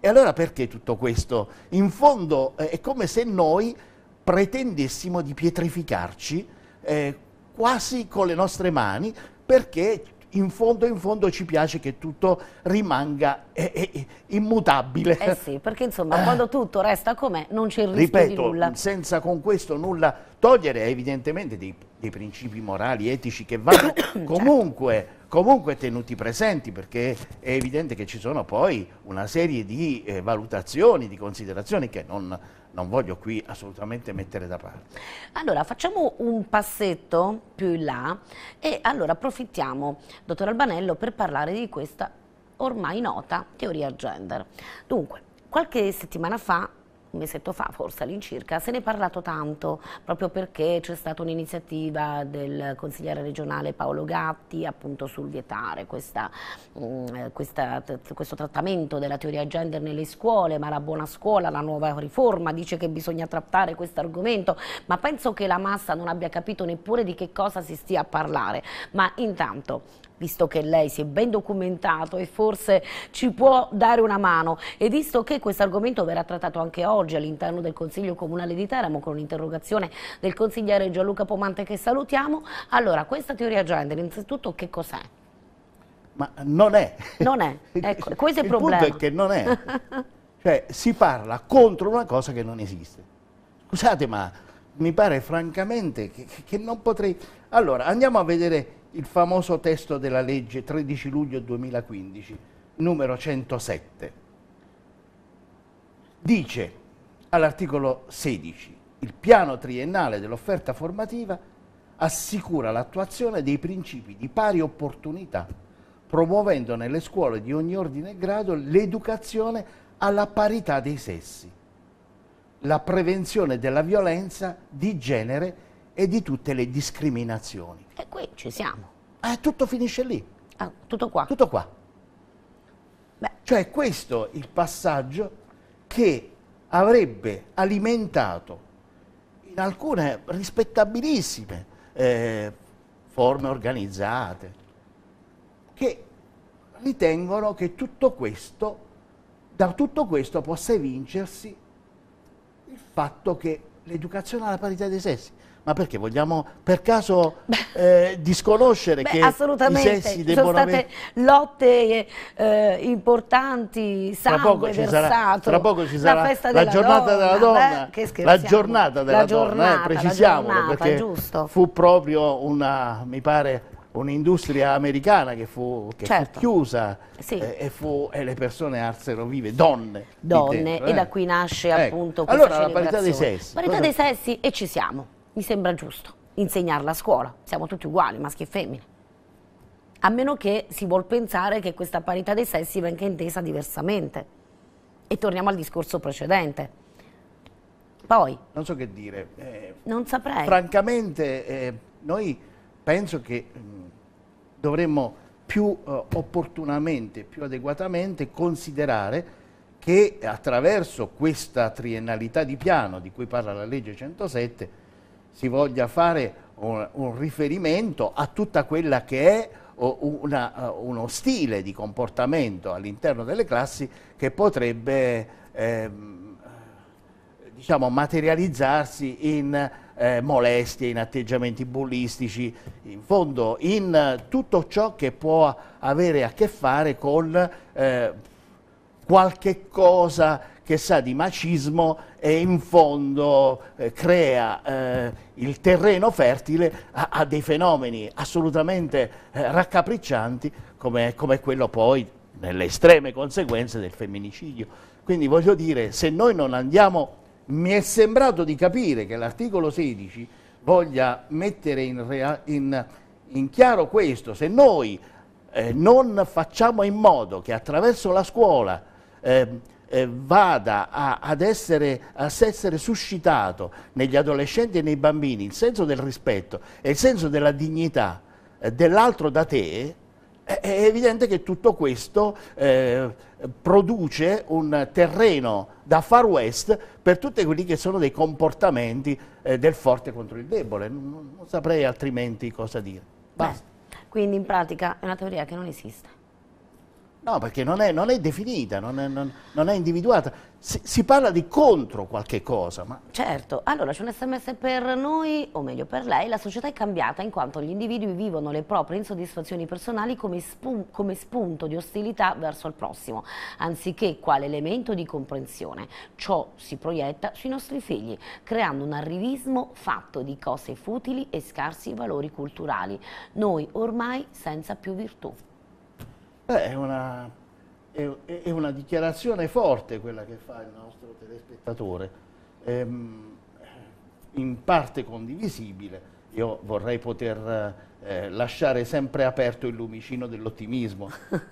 E allora perché tutto questo? In fondo eh, è come se noi pretendessimo di pietrificarci eh, quasi con le nostre mani perché in fondo in fondo ci piace che tutto rimanga eh, eh, immutabile. Eh sì, perché insomma quando tutto resta com'è non c'è il rischio Ripeto, di nulla. senza con questo nulla togliere evidentemente dei, dei principi morali, etici che vanno <coughs> certo. comunque, certo. comunque, tenuti presenti perché è evidente che ci sono poi una serie di eh, valutazioni, di considerazioni che non non voglio qui assolutamente mettere da parte. Allora facciamo un passetto più in là e allora approfittiamo, dottor Albanello, per parlare di questa ormai nota teoria gender. Dunque, qualche settimana fa un mesetto fa forse all'incirca, se ne è parlato tanto proprio perché c'è stata un'iniziativa del consigliere regionale Paolo Gatti appunto sul vietare questa, mh, mm, questa, questo trattamento della teoria gender nelle scuole, ma la buona scuola, la nuova riforma dice che bisogna trattare questo argomento, ma penso che la massa non abbia capito neppure di che cosa si stia a parlare, ma intanto visto che lei si è ben documentato e forse ci può dare una mano e visto che questo argomento verrà trattato anche oggi all'interno del Consiglio Comunale di Teramo con un'interrogazione del consigliere Gianluca Pomante che salutiamo, allora questa teoria gender innanzitutto che cos'è? Ma non è. Non è, <laughs> ecco, questo è il, il problema. Il punto è che non è. cioè si parla contro una cosa che non esiste. Scusate ma mi pare francamente che, che non potrei... Allora andiamo a vedere il famoso testo della legge 13 luglio 2015, numero 107. Dice all'articolo 16, il piano triennale dell'offerta formativa assicura l'attuazione dei principi di pari opportunità, promuovendo nelle scuole di ogni ordine e grado l'educazione alla parità dei sessi, la prevenzione della violenza di genere e di tutte le discriminazioni. E qui ci siamo. Eh, tutto finisce lì. Ah, tutto qua. Tutto qua. Beh. Cioè questo è il passaggio che avrebbe alimentato in alcune rispettabilissime eh, forme organizzate che ritengono che tutto questo, da tutto questo possa evincersi il fatto che l'educazione alla parità dei sessi ma perché vogliamo per caso eh, disconoscere Beh, che assolutamente. i sessi debbono Sono state lotte eh, importanti, sangue tra versato, tra poco ci sarà la, la giornata donna, della donna, Beh, la giornata della la giornata, donna, eh, precisiamolo, giornata, perché giusto. fu proprio una, mi pare, un'industria americana che fu, che certo. fu chiusa sì. eh, e, fu, e, le persone arsero vive, donne. Donne, dentro, e eh. da qui nasce ecco. appunto questa Allora, la parità dei sessi. Parità cosa... dei sessi e ci siamo mi sembra giusto insegnarla a scuola, siamo tutti uguali, maschi e femmine. A meno che si vuol pensare che questa parità dei sessi venga intesa diversamente. E torniamo al discorso precedente. Poi... Non so che dire. Eh, non saprei. Francamente, eh, noi penso che mh, dovremmo più eh, opportunamente, più adeguatamente considerare che attraverso questa triennalità di piano di cui parla la legge 107 si voglia fare un, un riferimento a tutta quella che è una, uno stile di comportamento all'interno delle classi che potrebbe eh, diciamo, materializzarsi in eh, molestie, in atteggiamenti bullistici, in fondo in tutto ciò che può avere a che fare con eh, qualche cosa che sa di macismo e in fondo eh, crea eh, il terreno fertile a, a dei fenomeni assolutamente eh, raccapriccianti come, come quello poi nelle estreme conseguenze del femminicidio. Quindi voglio dire, se noi non andiamo, mi è sembrato di capire che l'articolo 16 voglia mettere in, in, in chiaro questo, se noi eh, non facciamo in modo che attraverso la scuola eh, eh, vada a, ad essere, a essere suscitato negli adolescenti e nei bambini il senso del rispetto e il senso della dignità eh, dell'altro da te, è evidente che tutto questo eh, produce un terreno da far west per tutti quelli che sono dei comportamenti eh, del forte contro il debole. Non, non saprei altrimenti cosa dire. Basta. Beh, quindi in pratica è una teoria che non esiste. No, perché non è, non è definita, non è, non, non è individuata. Si, si, parla di contro qualche cosa. Ma... Certo, allora c'è un sms per noi, o meglio per lei, la società è cambiata in quanto gli individui vivono le proprie insoddisfazioni personali come, spun come spunto di ostilità verso il prossimo, anziché quale elemento di comprensione. Ciò si proietta sui nostri figli, creando un arrivismo fatto di cose futili e scarsi valori culturali. Noi ormai senza più virtù. Beh, è una, è, è una, dichiarazione forte quella che fa il nostro telespettatore, ehm, in parte condivisibile. Io vorrei poter eh, lasciare sempre aperto il lumicino dell'ottimismo,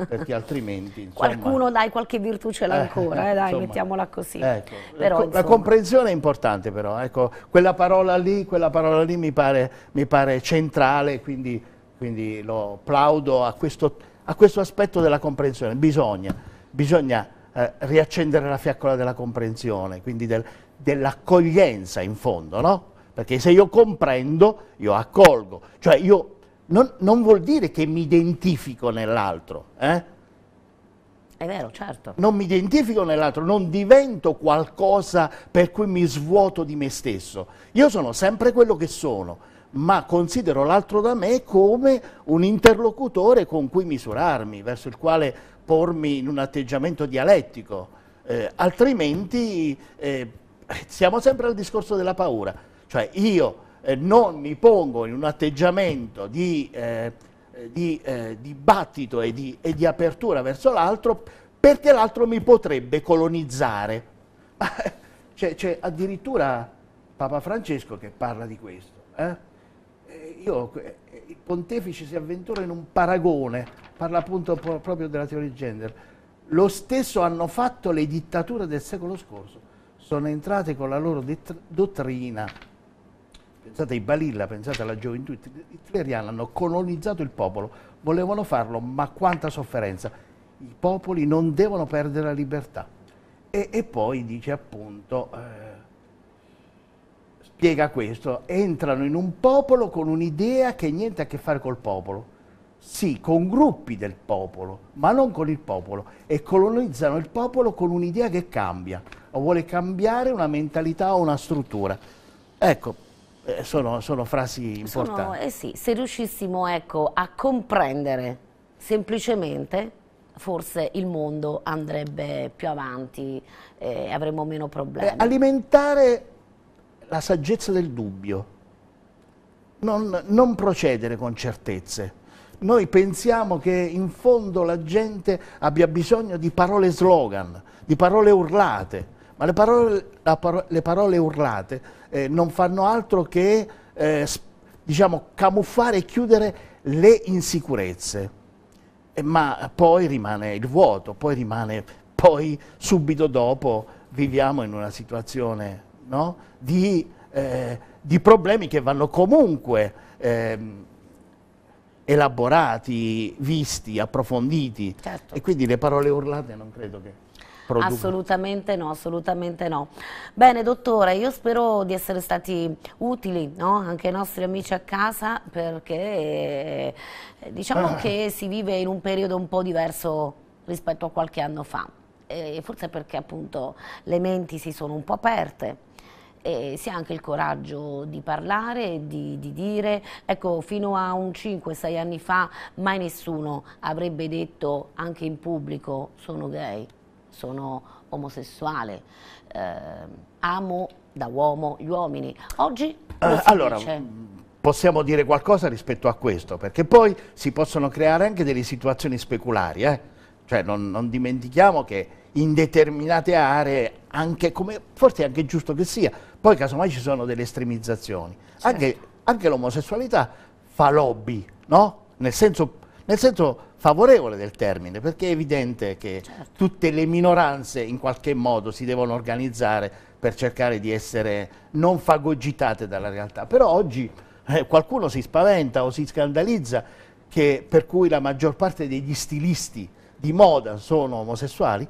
perché altrimenti... Insomma, Qualcuno dai, qualche virtù ce l'ha eh, ancora, eh, dai, insomma, mettiamola così. Ecco, però, la, la, comprensione è importante però, ecco, quella parola lì, quella parola lì mi pare, mi pare centrale, quindi, quindi lo plaudo a questo a questo aspetto della comprensione. Bisogna, bisogna eh, riaccendere la fiaccola della comprensione, quindi del, dell'accoglienza in fondo, no? Perché se io comprendo, io accolgo. Cioè io non, non vuol dire che mi identifico nell'altro, eh? È vero, certo. Non mi identifico nell'altro, non divento qualcosa per cui mi svuoto di me stesso. Io sono sempre quello che sono ma considero l'altro da me come un interlocutore con cui misurarmi, verso il quale pormi in un atteggiamento dialettico, eh, altrimenti eh, siamo sempre al discorso della paura, cioè io eh, non mi pongo in un atteggiamento di, eh, di eh, dibattito e di, e di apertura verso l'altro perché l'altro mi potrebbe colonizzare. <laughs> C'è addirittura Papa Francesco che parla di questo. Eh? Io, eh, il pontefice si avventura in un paragone, parla appunto proprio della teoria di gender. Lo stesso hanno fatto le dittature del secolo scorso, sono entrate con la loro dottrina. Pensate ai Balilla, pensate alla gioventù hitleriana, hanno colonizzato il popolo, volevano farlo, ma quanta sofferenza. I popoli non devono perdere la libertà. E, e poi dice appunto... Eh, spiega questo, entrano in un popolo con un'idea che niente a che fare col popolo. Sì, con gruppi del popolo, ma non con il popolo. E colonizzano il popolo con un'idea che cambia, o vuole cambiare una mentalità o una struttura. Ecco, eh, sono, sono, frasi importanti. Sono, eh sì, se riuscissimo ecco, a comprendere semplicemente forse il mondo andrebbe più avanti e eh, avremmo meno problemi. Eh, alimentare la saggezza del dubbio, non, non procedere con certezze. Noi pensiamo che in fondo la gente abbia bisogno di parole slogan, di parole urlate, ma le parole, paro le parole urlate eh, non fanno altro che eh, diciamo, camuffare e chiudere le insicurezze. Eh, ma poi rimane il vuoto, poi rimane, poi subito dopo viviamo in una situazione no? di, eh, di, problemi che vanno comunque eh, elaborati, visti, approfonditi certo. e quindi le parole urlate non credo che produca. Assolutamente no, assolutamente no. Bene dottore, io spero di essere stati utili no? anche ai nostri amici a casa perché eh, diciamo ah. che si vive in un periodo un po' diverso rispetto a qualche anno fa. E forse perché appunto le menti si sono un po' aperte, e si ha anche il coraggio di parlare, di, di dire, ecco fino a un 5-6 anni fa mai nessuno avrebbe detto anche in pubblico sono gay, sono omosessuale, eh, amo da uomo gli uomini. Oggi eh, allora, dice? possiamo dire qualcosa rispetto a questo, perché poi si possono creare anche delle situazioni speculari, eh? Cioè non, non dimentichiamo che in determinate aree, anche come, forse è anche giusto che sia, poi casomai ci sono delle estremizzazioni. Certo. Anche, anche l'omosessualità fa lobby, no? Nel senso, nel senso, favorevole del termine, perché è evidente che certo. tutte le minoranze in qualche modo si devono organizzare per cercare di essere non fagogitate dalla realtà. Però oggi eh, qualcuno si spaventa o si scandalizza che, per cui la maggior parte degli stilisti di moda sono omosessuali,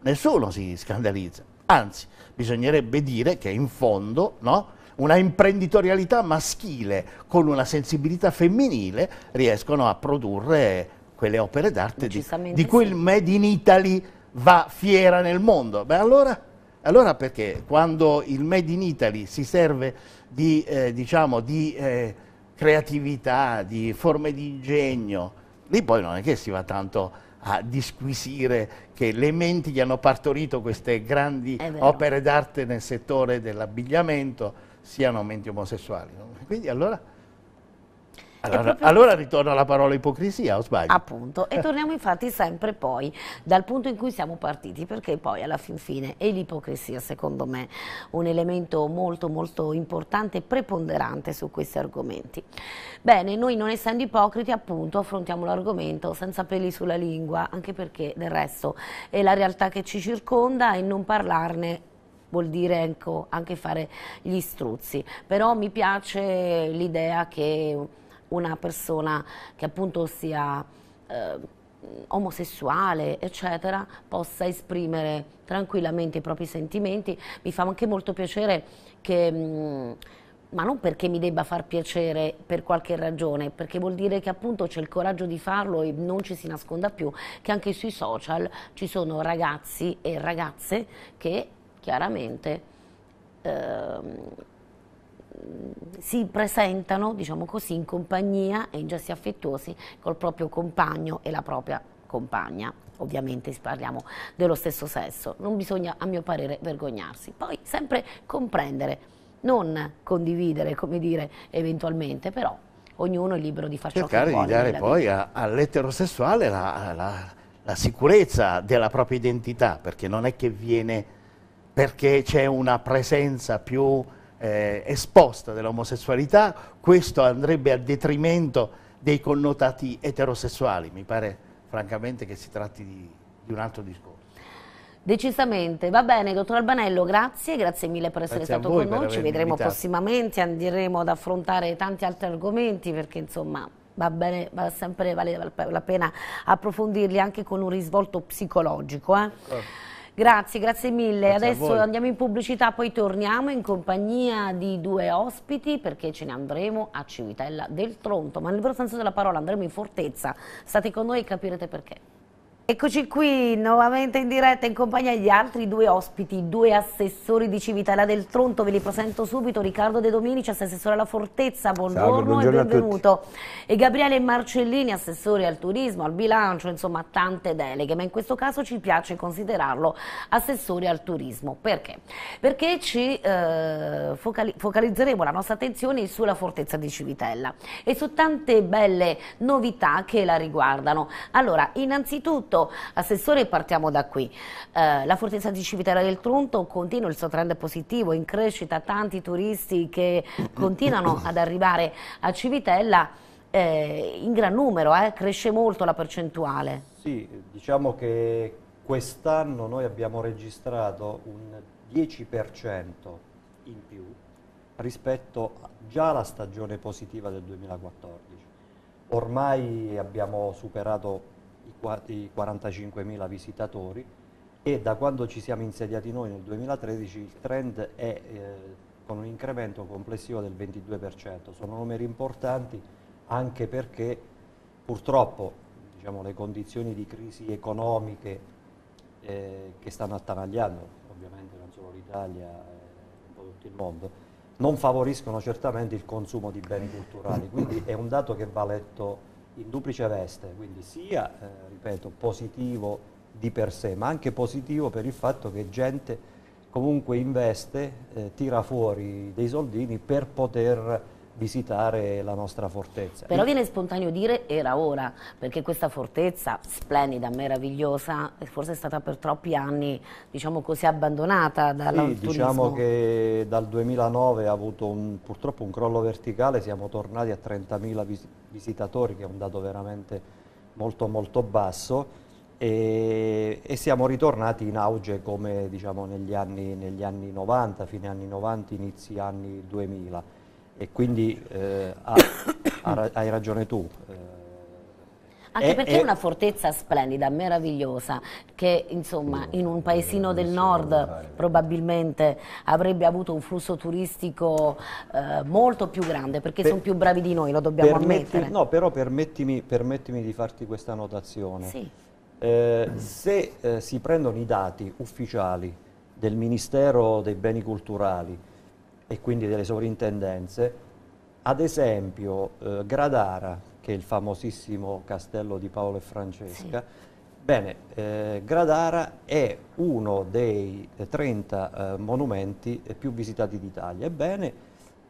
nessuno si scandalizza. Anzi, bisognerebbe dire che in fondo no, una imprenditorialità maschile con una sensibilità femminile riescono a produrre quelle opere d'arte di, di, cui il Made in Italy va fiera nel mondo. Beh, allora, allora perché quando il Made in Italy si serve di, eh, diciamo, di eh, creatività, di forme di ingegno, lì poi non è che si va tanto a disquisire che le menti che hanno partorito queste grandi opere d'arte nel settore dell'abbigliamento siano menti omosessuali. Quindi allora allora, allora, ritorna la parola ipocrisia, o sbaglio? Appunto, e torniamo infatti sempre poi dal punto in cui siamo partiti, perché poi alla fin fine è l'ipocrisia, secondo me, un elemento molto molto importante e preponderante su questi argomenti. Bene, noi non essendo ipocriti, appunto, affrontiamo l'argomento senza peli sulla lingua, anche perché del resto è la realtà che ci circonda e non parlarne vuol dire ecco, anche fare gli struzzi, però mi piace l'idea che una persona che appunto sia eh, omosessuale, eccetera, possa esprimere tranquillamente i propri sentimenti. Mi fa anche molto piacere che... Mh, mm, ma non perché mi debba far piacere per qualche ragione, perché vuol dire che appunto c'è il coraggio di farlo e non ci si nasconda più, che anche sui social ci sono ragazzi e ragazze che chiaramente eh, si presentano, diciamo così, in compagnia e in gesti affettuosi col proprio compagno e la propria compagna. Ovviamente parliamo dello stesso sesso, non bisogna a mio parere vergognarsi. Poi sempre comprendere, non condividere, come dire, eventualmente, però ognuno è libero di fare ciò che vuole. Cercare di dare poi all'eterosessuale la, la, la sicurezza della propria identità, perché non è che viene perché c'è una presenza più eh, esposta dell'omosessualità, questo andrebbe a detrimento dei connotati eterosessuali. Mi pare francamente che si tratti di, di un altro discorso. Decisamente, va bene, dottor Albanello, grazie, grazie mille per essere grazie stato con noi, ci vedremo invitato. prossimamente, andremo ad affrontare tanti altri argomenti perché insomma va bene, va sempre vale la pena approfondirli anche con un risvolto psicologico. Eh? Grazie, grazie mille. Grazie Adesso andiamo in pubblicità, poi torniamo in compagnia di due ospiti perché ce ne andremo a Civitella del Tronto, ma nel vero senso della parola andremo in fortezza. State con noi e capirete perché. Eccoci qui nuovamente in diretta in compagnia degli altri due ospiti, due assessori di Civitella del Tronto, ve li presento subito, Riccardo De Dominici, assessore alla Fortezza, buongiorno, Salve, buongiorno e benvenuto, e Gabriele Marcellini, assessore al turismo, al bilancio, insomma tante deleghe, ma in questo caso ci piace considerarlo assessore al turismo, perché? Perché ci eh, focali focalizzeremo la nostra attenzione sulla Fortezza di Civitella e su tante belle novità che la riguardano. Allora, innanzitutto tutto. Assessore, partiamo da qui. Eh, la Fortezza di Civitella del Tronto continua il suo trend positivo, in crescita, tanti turisti che continuano <coughs> ad arrivare a Civitella eh, in gran numero, eh? cresce molto la percentuale. Sì, diciamo che quest'anno noi abbiamo registrato un 10% in più rispetto già alla stagione positiva del 2014. Ormai abbiamo superato i 45.000 visitatori e da quando ci siamo insediati noi nel 2013 il trend è eh, con un incremento complessivo del 22%. Sono numeri importanti anche perché purtroppo diciamo, le condizioni di crisi economiche eh, che stanno attanagliando ovviamente non solo l'Italia, eh, un po' tutto il mondo, non favoriscono certamente il consumo di beni culturali, quindi è un dato che va letto in duplice veste, quindi sia, eh, ripeto, positivo di per sé, ma anche positivo per il fatto che gente comunque investe, eh, tira fuori dei soldini per poter visitare la nostra fortezza. Però viene spontaneo dire era ora, perché questa fortezza splendida, meravigliosa, forse è stata per troppi anni, diciamo così, abbandonata dal sì, diciamo che dal 2009 ha avuto un, purtroppo un crollo verticale, siamo tornati a 30.000 vis visitatori, che è un dato veramente molto molto basso, e, e, siamo ritornati in auge come diciamo negli anni, negli anni 90, fine anni 90, inizi anni 2000 e quindi eh, ha, hai ragione tu, eh, Anche è, perché è una fortezza splendida, meravigliosa, che insomma in un paesino del nord probabilmente avrebbe avuto un flusso turistico eh, molto più grande, perché per, sono più bravi di noi, lo dobbiamo ammettere. No, però permettimi, permettimi di farti questa notazione. Sì. Eh, se eh, si prendono i dati ufficiali del Ministero dei Beni Culturali e quindi delle sovrintendenze, ad esempio eh, Gradara, che è il famosissimo castello di Paolo e Francesca, sì. Bene, eh, Gradara è uno dei 30 eh, monumenti più visitati d'Italia. Ebbene,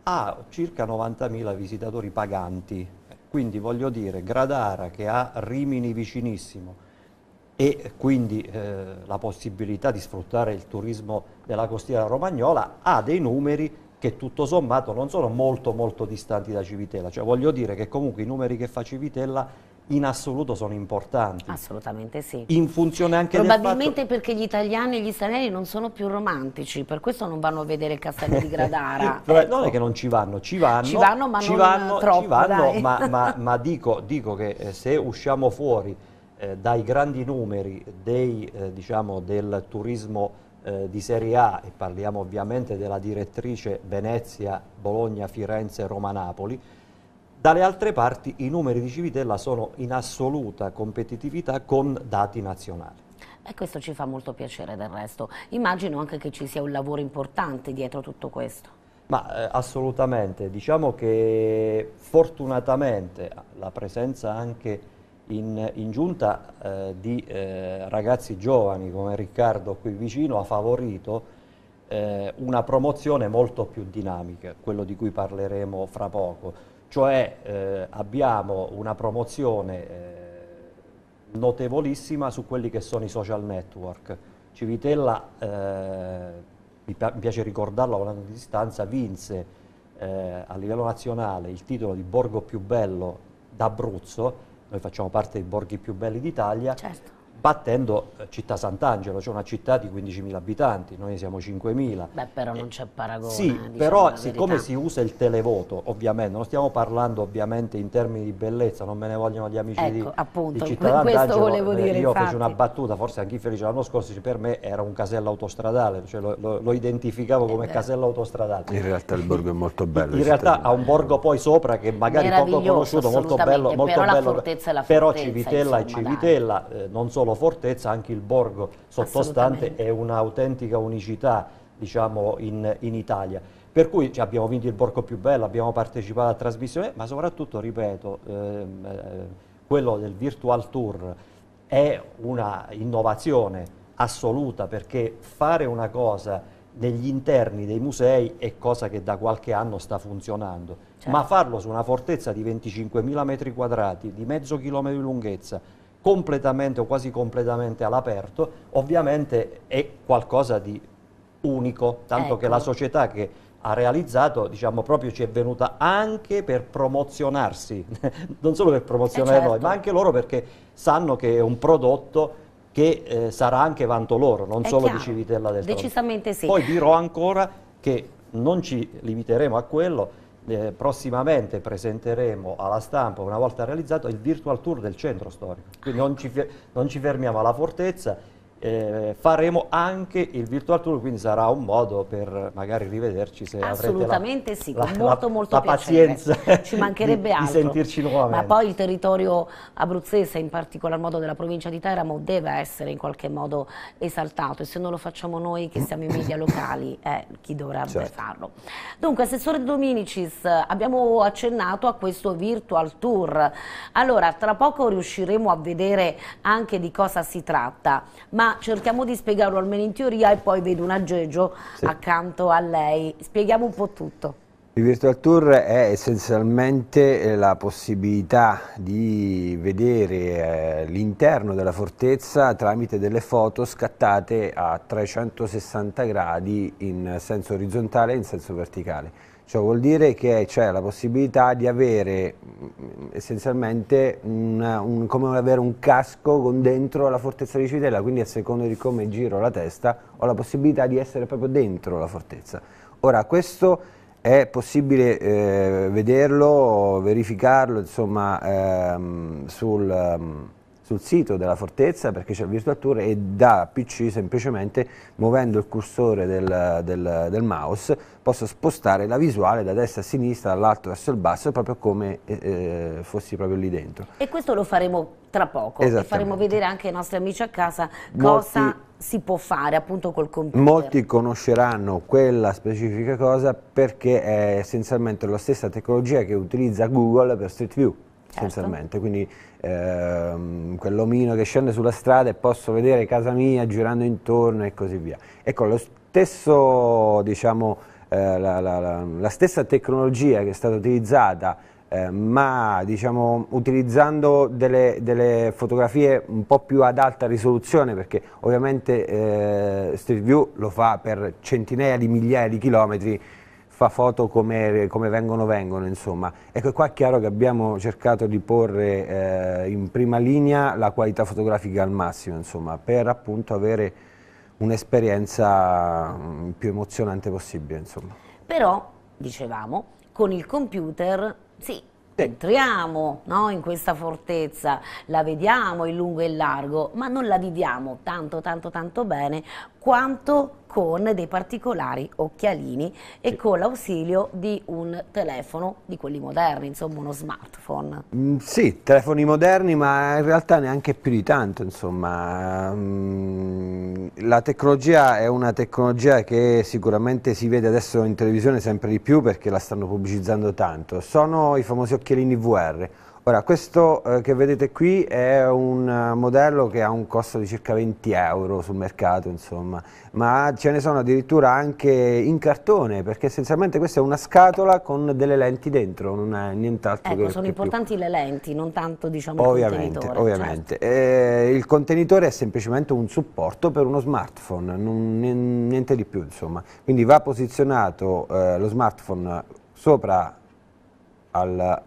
ha circa 90.000 visitatori paganti. Quindi voglio dire, Gradara che ha Rimini vicinissimo e quindi eh, la possibilità di sfruttare il turismo della costiera romagnola ha dei numeri che tutto sommato non sono molto molto distanti da Civitella, cioè voglio dire che comunque i numeri che fa Civitella in assoluto sono importanti. Assolutamente sì. In funzione anche Probabilmente fatto... perché gli italiani e gli stranieri non sono più romantici, per questo non vanno a vedere il castello di Gradara. <laughs> ecco. Non è che non ci vanno, ci vanno, ci vanno ma ci non vanno, troppo, ci vanno ma, ma, <laughs> ma dico, dico, che eh, se usciamo fuori eh, dai grandi numeri dei, eh, diciamo, del turismo eh, di Serie A e parliamo ovviamente della direttrice Venezia, Bologna, Firenze, Roma, Napoli, dalle altre parti i numeri di Civitella sono in assoluta competitività con dati nazionali. E questo ci fa molto piacere del resto. Immagino anche che ci sia un lavoro importante dietro tutto questo. Ma eh, assolutamente, diciamo che fortunatamente la presenza anche in, in giunta eh, di eh, ragazzi giovani come Riccardo qui vicino ha favorito eh, una promozione molto più dinamica, quello di cui parleremo fra poco, cioè eh, abbiamo una promozione eh, notevolissima su quelli che sono i social network. Civitella, eh, mi, piace ricordarlo a una distanza, vinse a livello nazionale il titolo di borgo più bello d'Abruzzo noi facciamo parte dei borghi più belli d'Italia, certo battendo eh, Città Sant'Angelo, cioè una città di 15.000 abitanti, noi siamo 5.000. Beh, però non c'è paragone. Sì, diciamo però siccome si usa il televoto, ovviamente, non stiamo parlando ovviamente in termini di bellezza, non me ne vogliono gli amici ecco, di, appunto, di Città Sant'Angelo. volevo eh, dire, Io infatti. feci una battuta, forse anche felice l'anno scorso, per me era un casello autostradale, cioè lo, lo, lo identificavo come casello autostradale. In realtà il borgo è molto bello. In realtà ha un borgo poi sopra che magari poco conosciuto, molto bello, molto però bello. La fortezza è la però Civitella insomma, e Civitella, eh, non solo fortezza, anche il borgo sottostante è un'autentica unicità diciamo, in, in, Italia. Per cui cioè, abbiamo vinto il borgo più bello, abbiamo partecipato alla trasmissione, ma soprattutto, ripeto, ehm, eh, quello del Virtual Tour è una innovazione assoluta perché fare una cosa negli interni dei musei è cosa che da qualche anno sta funzionando, certo. ma farlo su una fortezza di 25.000 metri quadrati, di mezzo chilometro di lunghezza, completamente o quasi completamente all'aperto, ovviamente è qualcosa di unico, tanto ecco. che la società che ha realizzato, diciamo, proprio ci è venuta anche per promozionarsi, <laughs> non solo per promozionare eh certo. noi, ma anche loro perché sanno che è un prodotto che eh, sarà anche vanto loro, non è solo chiaro. di Civitella del Tronto. Decisamente sì. Poi dirò ancora che non ci limiteremo a quello, eh, prossimamente presenteremo alla stampa, una volta realizzato, il virtual tour del centro storico. Quindi non ci, non ci fermiamo alla fortezza, eh, faremo anche il virtual tour, quindi sarà un modo per magari rivederci se Assolutamente la, sì, la, con molto molto la piacere. pazienza ci <laughs> mancherebbe di, altro. di sentirci nuovamente. Ma poi il territorio abruzzese, in particolar modo della provincia di Teramo, deve essere in qualche modo esaltato e se non lo facciamo noi che siamo i media locali, eh, chi dovrebbe certo. farlo? Dunque, Assessore Dominicis, abbiamo accennato a questo virtual tour. Allora, tra poco riusciremo a vedere anche di cosa si tratta, ma cerchiamo di spiegarlo almeno in teoria e poi vedo un aggeggio sì. accanto a lei. Spieghiamo un po' tutto. Il Virtual Tour è essenzialmente eh, la possibilità di vedere eh, l'interno della fortezza tramite delle foto scattate a 360 gradi in senso orizzontale e in senso verticale. Ciò vuol dire che c'è la possibilità di avere mm, essenzialmente una, un, come avere un casco con dentro la fortezza di Civitella, quindi a seconda di come giro la testa ho la possibilità di essere proprio dentro la fortezza. Ora questo è possibile eh, vederlo, verificarlo insomma, ehm, sul, um, sul, sito della fortezza perché c'è il virtual tour e da PC semplicemente muovendo il cursore del, del, del, mouse posso spostare la visuale da destra a sinistra, dall'alto verso il basso proprio come eh, eh, fossi proprio lì dentro. E questo lo faremo tra poco e faremo vedere anche ai nostri amici a casa cosa Molti si può fare appunto col computer? Molti conosceranno quella specifica cosa perché è essenzialmente la stessa tecnologia che utilizza Google per Street View. Certo. Essenzialmente, quindi ehm, quell'omino che scende sulla strada e posso vedere casa mia girando intorno e così via. Ecco, lo stesso, diciamo, eh, la, la, la, la stessa tecnologia che è stata utilizzata eh, ma diciamo, utilizzando delle, delle, fotografie un po' più ad alta risoluzione perché ovviamente eh, Street View lo fa per centinaia di migliaia di chilometri fa foto come, come vengono vengono insomma. Ecco qua è chiaro che abbiamo cercato di porre eh, in prima linea la qualità fotografica al massimo insomma per appunto avere un'esperienza mm, più emozionante possibile insomma. Però dicevamo con il computer sì, entriamo no, in questa fortezza, la vediamo in lungo e in largo, ma non la viviamo tanto tanto tanto bene quanto con dei particolari occhialini e sì. con l'ausilio di un telefono di quelli moderni, insomma uno smartphone. Mm, sì, telefoni moderni ma in realtà neanche più di tanto, insomma. Mm, la tecnologia è una tecnologia che sicuramente si vede adesso in televisione sempre di più perché la stanno pubblicizzando tanto. Sono i famosi occhialini VR Ora, questo eh, che vedete qui è un uh, modello che ha un costo di circa 20 euro sul mercato, insomma, ma ce ne sono addirittura anche in cartone, perché essenzialmente questa è una scatola con delle lenti dentro, non è nient'altro ecco, che sono importanti più. le lenti, non tanto diciamo ovviamente, il contenitore. Ovviamente, certo. eh, il contenitore è semplicemente un supporto per uno smartphone, non, niente di più, insomma. Quindi va posizionato eh, lo smartphone sopra al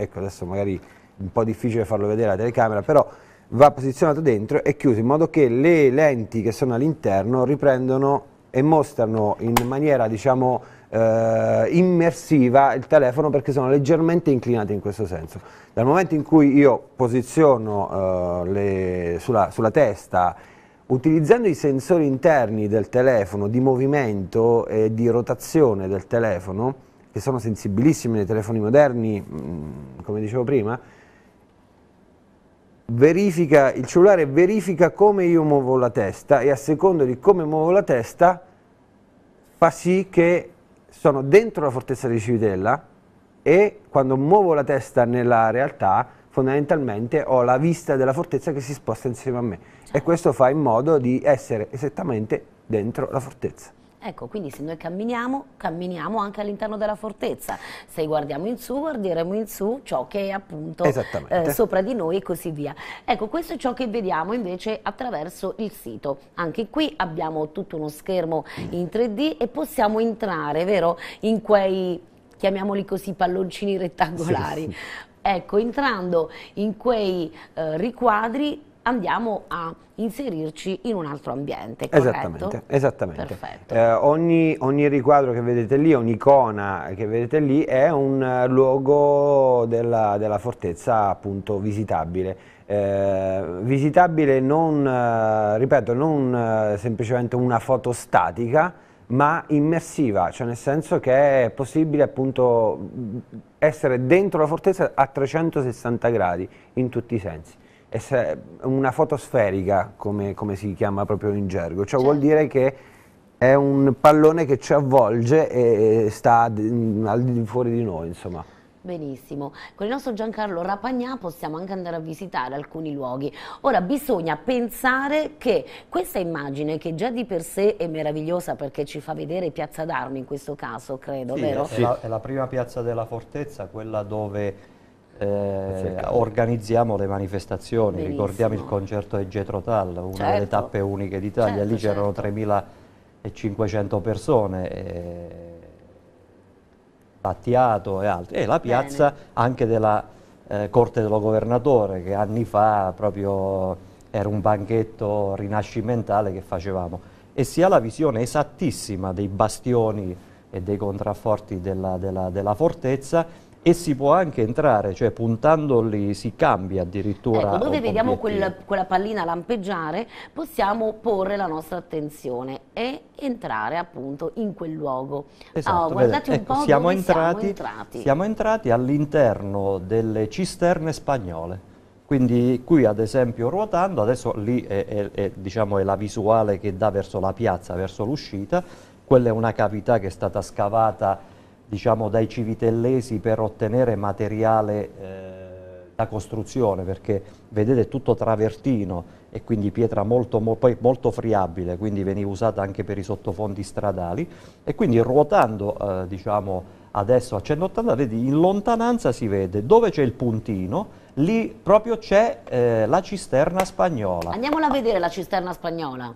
ecco adesso magari un po' difficile farlo vedere alla telecamera, però va posizionato dentro e chiuso in modo che le lenti che sono all'interno riprendono e mostrano in maniera diciamo eh, immersiva il telefono perché sono leggermente inclinate in questo senso. Dal momento in cui io posiziono eh, le, sulla, sulla testa utilizzando i sensori interni del telefono di movimento e di rotazione del telefono che sono sensibilissimi nei telefoni moderni, mm, come dicevo prima, verifica, il cellulare verifica come io muovo la testa e a seconda di come muovo la testa fa sì che sono dentro la fortezza di Civitella e quando muovo la testa nella realtà fondamentalmente ho la vista della fortezza che si sposta insieme a me e questo fa in modo di essere esattamente dentro la fortezza. Ecco, quindi se noi camminiamo, camminiamo anche all'interno della fortezza. Se guardiamo in su, guarderemo in su ciò che è appunto eh, sopra di noi e così via. Ecco, questo è ciò che vediamo invece attraverso il sito. Anche qui abbiamo tutto uno schermo in 3D e possiamo entrare, vero, in quei, chiamiamoli così, palloncini rettangolari. Sì, sì. Ecco, entrando in quei eh, riquadri andiamo a inserirci in un altro ambiente, corretto? Esattamente, esattamente. Eh, ogni, ogni, riquadro che vedete lì, ogni icona che vedete lì è un luogo della, della fortezza appunto visitabile. Eh, visitabile non, eh, ripeto, non eh, semplicemente una foto statica, ma immersiva, cioè nel senso che è possibile appunto essere dentro la fortezza a 360 gradi in tutti i sensi è una fotosferica, come, come, si chiama proprio in gergo, cioè certo. vuol dire che è un pallone che ci avvolge e sta al di fuori di noi, insomma. Benissimo, con il nostro Giancarlo Rapagnà possiamo anche andare a visitare alcuni luoghi. Ora bisogna pensare che questa immagine, che già di per sé è meravigliosa perché ci fa vedere Piazza d'Armi in questo caso, credo, sì, vero? È la, è la prima piazza della fortezza, quella dove eh, organizziamo le manifestazioni, Benissimo. ricordiamo il concerto di Getro Tal, una certo. delle tappe uniche d'Italia, certo, lì c'erano certo. 3.500 persone, eh, Battiato e altri, e la piazza Bene. anche della eh, Corte dello Governatore che anni fa proprio era un banchetto rinascimentale che facevamo e si ha la visione esattissima dei bastioni e dei contrafforti della, della, della fortezza e si può anche entrare, cioè puntandoli si cambia addirittura. Ecco, dove vediamo quel, quella pallina lampeggiare possiamo porre la nostra attenzione e entrare appunto in quel luogo. Esatto, oh, guardate ecco, un po' siamo entrati, siamo entrati. Siamo entrati all'interno delle cisterne spagnole. Quindi qui ad esempio ruotando, adesso lì è, è, è, diciamo, è la visuale che dà verso la piazza, verso l'uscita, quella è una cavità che è stata scavata diciamo, dai civitellesi per ottenere materiale eh, da costruzione, perché vedete è tutto travertino e quindi pietra molto, mo, molto, friabile, quindi veniva usata anche per i sottofondi stradali e quindi ruotando eh, diciamo, adesso a 180 vedi in lontananza si vede dove c'è il puntino, lì proprio c'è eh, la cisterna spagnola. Andiamola a vedere la cisterna spagnola.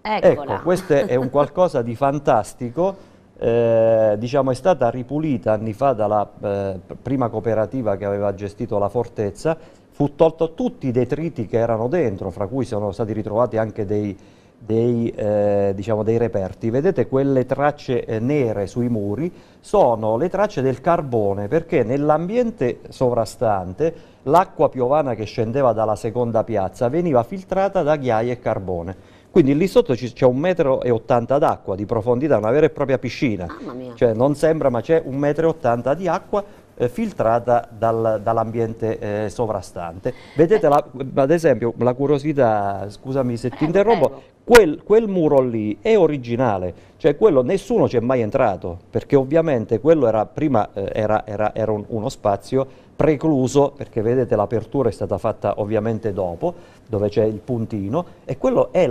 Eccola. Ecco, questo è un qualcosa di fantastico eh, diciamo, è stata ripulita anni fa dalla eh, prima cooperativa che aveva gestito la fortezza, fu tolto tutti i detriti che erano dentro, fra cui sono stati ritrovati anche dei, dei, eh, diciamo, dei reperti. Vedete quelle tracce eh, nere sui muri sono le tracce del carbone perché nell'ambiente sovrastante l'acqua piovana che scendeva dalla seconda piazza veniva filtrata da ghiaia e carbone. Quindi lì sotto c'è un metro e ottanta d'acqua di profondità, una vera e propria piscina. Cioè non sembra, ma c'è un metro e ottanta di acqua eh, filtrata dal, dall'ambiente eh, sovrastante. Vedete, la, ad esempio, la curiosità, scusami se ti eh, interrompo, quel, quel, muro lì è originale, cioè quello nessuno ci è mai entrato, perché ovviamente quello era, prima eh, era, era, era un, uno spazio precluso, perché vedete l'apertura è stata fatta ovviamente dopo, dove c'è il puntino, e quello è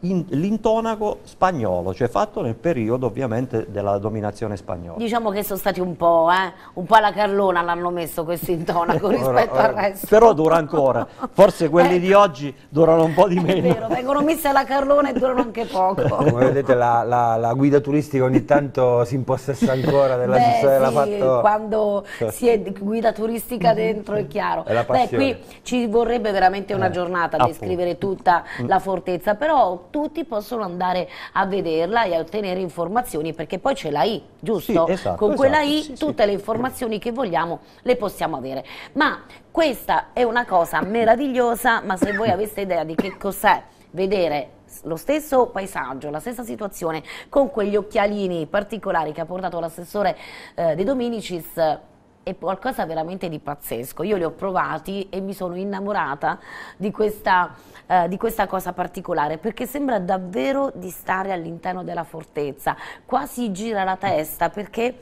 l'intonaco spagnolo, cioè fatto nel periodo ovviamente della dominazione spagnola. Diciamo che sono stati un po', eh, un po' alla Carlona l'hanno messo questo intonaco <laughs> rispetto ora, al resto. Però dura ancora, forse quelli eh. di oggi durano un po' di meno. È vero, vengono messi alla Carlona e durano anche <laughs> poco. Come vedete la, la, la guida turistica ogni tanto si impossessa ancora della Beh, sì, fatto... quando <laughs> si è guida turistica dentro è chiaro. È Beh, qui ci vorrebbe veramente una eh, giornata a descrivere tutta mm. la fortezza, però tutti possono andare a vederla e a ottenere informazioni perché poi c'è la I, giusto? Sì, esatto, Con quella esatto, I sì, tutte sì. le informazioni che vogliamo le possiamo avere. Ma questa è una cosa meravigliosa, ma se voi aveste idea di che cos'è vedere lo stesso paesaggio, la stessa situazione con quegli occhialini particolari che ha portato l'assessore eh, De Dominicis è qualcosa veramente di pazzesco. Io li ho provati e mi sono innamorata di questa, eh, di questa cosa particolare perché sembra davvero di stare all'interno della fortezza. Quasi gira la testa perché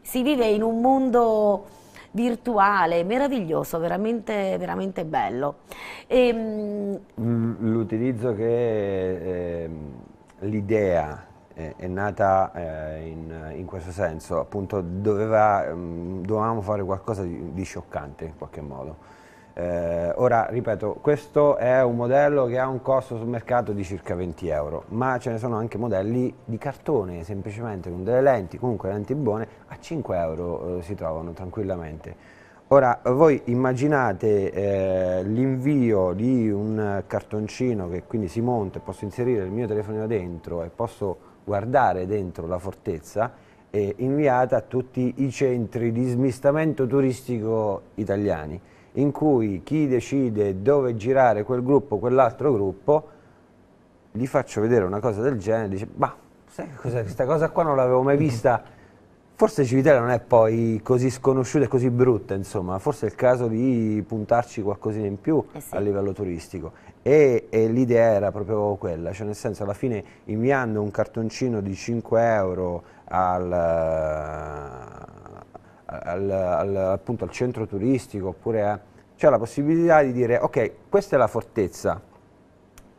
si vive in un mondo virtuale, meraviglioso, veramente, veramente bello. Ehm, L'utilizzo che eh, l'idea è, è nata eh, in, in, questo senso, appunto doveva, mh, dovevamo fare qualcosa di, di, scioccante in qualche modo. Eh, ora, ripeto, questo è un modello che ha un costo sul mercato di circa 20 euro, ma ce ne sono anche modelli di cartone, semplicemente con delle lenti, comunque lenti buone, a 5 euro eh, si trovano tranquillamente. Ora, voi immaginate eh, l'invio di un cartoncino che quindi si monta e posso inserire il mio telefonino dentro e posso guardare dentro la fortezza è inviata a tutti i centri di smistamento turistico italiani in cui chi decide dove girare quel gruppo o quell'altro gruppo gli faccio vedere una cosa del genere e dice ma sai cos'è? Questa cosa qua non l'avevo mai vista. Forse Civitella non è poi così sconosciuta e così brutta insomma forse è il caso di puntarci qualcosina in più eh sì. a livello turistico e, e l'idea era proprio quella, cioè nel senso alla fine inviando un cartoncino di 5 euro al, al, al, appunto, al centro turistico oppure a, c'è la possibilità di dire ok questa è la fortezza,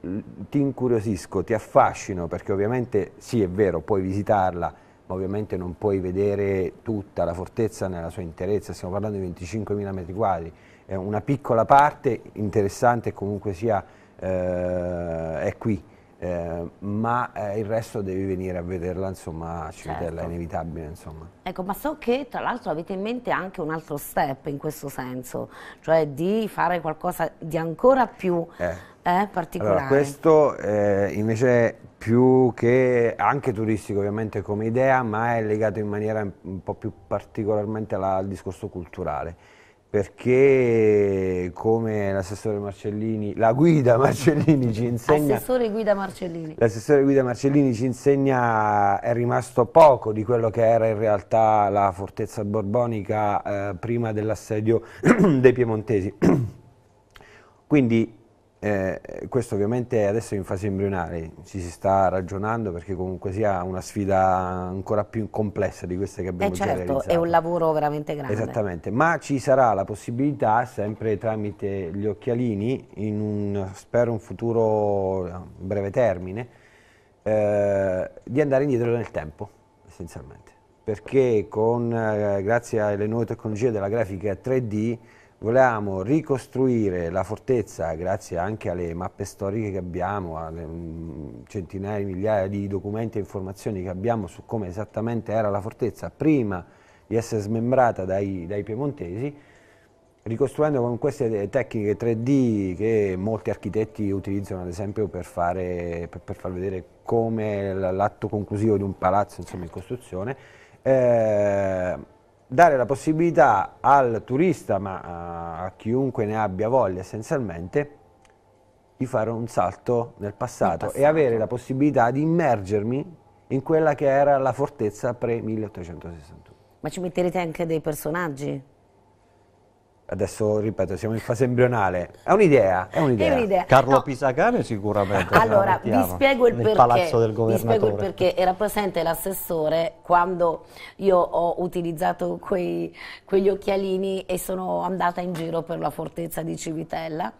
ti incuriosisco, ti affascino perché ovviamente sì è vero puoi visitarla ma ovviamente non puoi vedere tutta la fortezza nella sua interezza, stiamo parlando di 25.000 metri quadri, è una piccola parte interessante comunque sia eh, è qui. eh, ma eh, il resto devi venire a vederla, insomma, a Civitella certo. è inevitabile. Insomma. Ecco, ma so che tra l'altro avete in mente anche un altro step in questo senso, cioè di fare qualcosa di ancora più eh. eh particolare. Allora, questo eh, invece è più che anche turistico ovviamente come idea, ma è legato in maniera un po' più particolarmente alla, al discorso culturale perché come l'assessore Marcellini, la guida <laughs> Marcellini ci insegna... Assessore guida Marcellini. L'assessore guida Marcellini ci insegna, è rimasto poco di quello che era in realtà la fortezza borbonica eh, prima dell'assedio <clears throat> dei piemontesi. <clears throat> Quindi eh, questo ovviamente adesso è in fase embrionale, ci si sta ragionando perché comunque sia una sfida ancora più complessa di queste che abbiamo eh certo, già realizzato. è un lavoro veramente grande. Esattamente, ma ci sarà la possibilità, sempre tramite gli occhialini, in un, spero un futuro a breve termine, eh, di andare indietro nel tempo, essenzialmente. Perché con, eh, grazie alle nuove tecnologie della grafica 3D volevamo ricostruire la fortezza grazie anche alle mappe storiche che abbiamo, alle mm, centinaia di migliaia di documenti e informazioni che abbiamo su come esattamente era la fortezza prima di essere smembrata dai, dai piemontesi, ricostruendo con queste tecniche 3D che molti architetti utilizzano ad esempio per, fare, per, per far vedere come l'atto conclusivo di un palazzo insomma, in costruzione, eh, dare la possibilità al turista, ma a, a chiunque ne abbia voglia essenzialmente, di fare un salto nel passato, passato, e avere la possibilità di immergermi in quella che era la fortezza pre-1861. Ma ci metterete anche dei personaggi? Adesso ripeto, siamo in fase embrionale, è un'idea, è un'idea. Carlo no. Pisacane sicuramente. <laughs> Allora, vi spiego il perché. Palazzo del governatore. Vi spiego il perché, era presente l'assessore quando io ho utilizzato quei, quegli occhialini e sono andata in giro per la fortezza di Civitella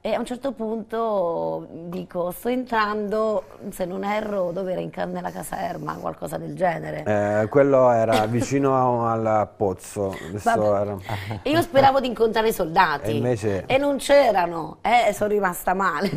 e a un certo punto dico, sto entrando, se non erro, dove era in nella caserma, qualcosa del genere. Eh, quello era vicino al pozzo. Era... E io speravo di incontrare i soldati. E, invece... e non c'erano, eh, sono rimasta male.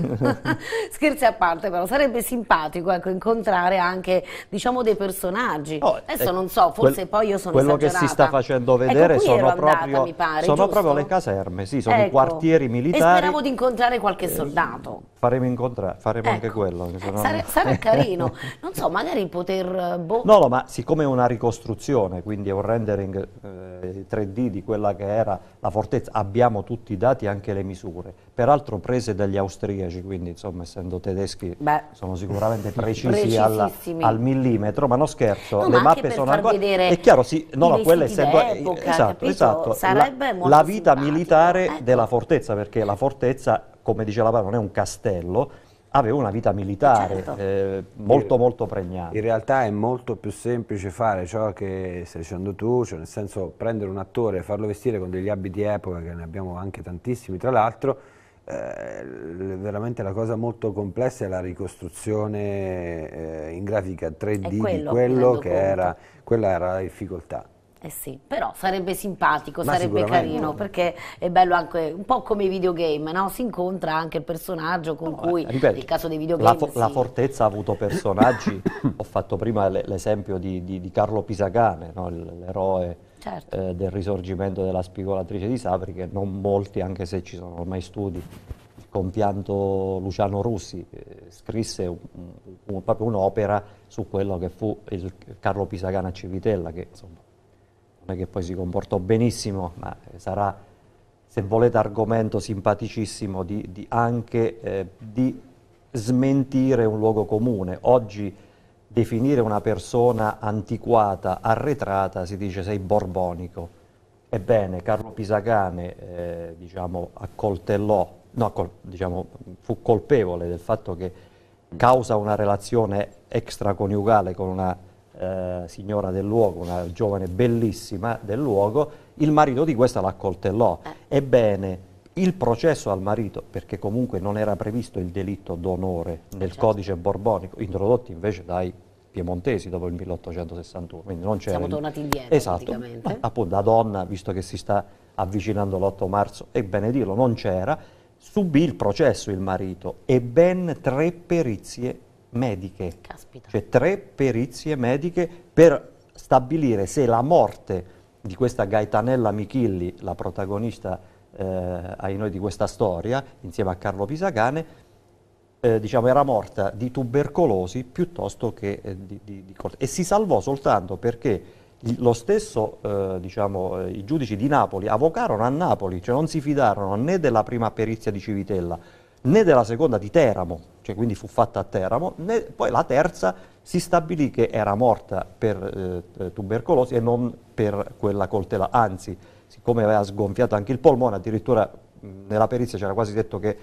<laughs> Scherzi a parte però, sarebbe simpatico ecco, incontrare anche diciamo, dei personaggi. Oh, Adesso eh, non so, forse quel, poi io sono Quello esagerata. che si sta facendo vedere ecco, sono, proprio, andata, pare, sono proprio, le caserme, sì, sono ecco. i quartieri militari. E speravo di incontrare incontrare qualche soldato. Faremo incontrare, faremo ecco. anche quello. Sare, sarà carino, <laughs> non so, magari poter... Boh. No, no, ma siccome è una ricostruzione, quindi è un rendering eh, 3D di quella che era la fortezza, abbiamo tutti i dati, anche le misure, peraltro prese dagli austriaci, quindi insomma essendo tedeschi Beh, sono sicuramente <laughs> precisi alla, al millimetro, ma non scherzo, no, le mappe sono ancora... È chiaro, sì, no, no, quella essendo... esatto, esatto, la, la, vita militare ecco. della fortezza, perché la fortezza come dice la parola, non è un castello, aveva una vita militare certo. eh, molto molto pregnante. In realtà è molto più semplice fare ciò che stai dicendo tu, cioè nel senso prendere un attore e farlo vestire con degli abiti epoca, che ne abbiamo anche tantissimi tra l'altro, eh, veramente la cosa molto complessa è la ricostruzione eh, in grafica 3D quello, di quello che conto. era, quella era la difficoltà. Eh sì, però sarebbe simpatico, Ma sarebbe carino, perché è bello anche un po' come i videogame, no? Si incontra anche il personaggio con no, cui, ripeto, nel caso dei videogame... La, fo sì. la fortezza ha avuto personaggi, <coughs> ho fatto prima l'esempio di, di, di, Carlo Pisagane, no? l'eroe certo. eh, del risorgimento della spigolatrice di Sapri, che non molti, anche se ci sono ormai studi, il compianto Luciano Russi eh, scrisse un, un, proprio un'opera su quello che fu il Carlo Pisagane a Civitella, che insomma non è che poi si comportò benissimo, ma sarà, se volete, argomento simpaticissimo di, di anche eh, di smentire un luogo comune. Oggi definire una persona antiquata, arretrata, si dice sei borbonico. Ebbene, Carlo Pisacane eh, diciamo, accoltellò, no, col, diciamo, fu colpevole del fatto che causa una relazione extraconiugale con una eh, signora del luogo, una giovane bellissima del luogo, il marito di questa la accoltellò. Eh. Ebbene, il processo al marito, perché comunque non era previsto il delitto d'onore nel certo. codice borbonico, introdotto invece dai piemontesi dopo il 1861, quindi non c'era... Siamo il... tornati indietro esatto, appunto da donna, visto che si sta avvicinando l'8 marzo, è bene dirlo, non c'era, subì il processo il marito e ben tre perizie mediche. Caspita. Cioè tre perizie mediche per stabilire se la morte di questa Gaetanella Michilli, la protagonista eh, ai noi di questa storia, insieme a Carlo Pisacane, eh, diciamo, era morta di tubercolosi piuttosto che eh, di, di, di E si salvò soltanto perché lo stesso, eh, diciamo, eh, i giudici di Napoli avocarono a Napoli, cioè non si fidarono né della prima perizia di Civitella né della seconda di Teramo, cioè quindi fu fatta a Teramo, né poi la terza si stabilì che era morta per eh, tubercolosi e non per quella coltella, anzi, siccome aveva sgonfiato anche il polmone, addirittura mh, nella perizia c'era quasi detto che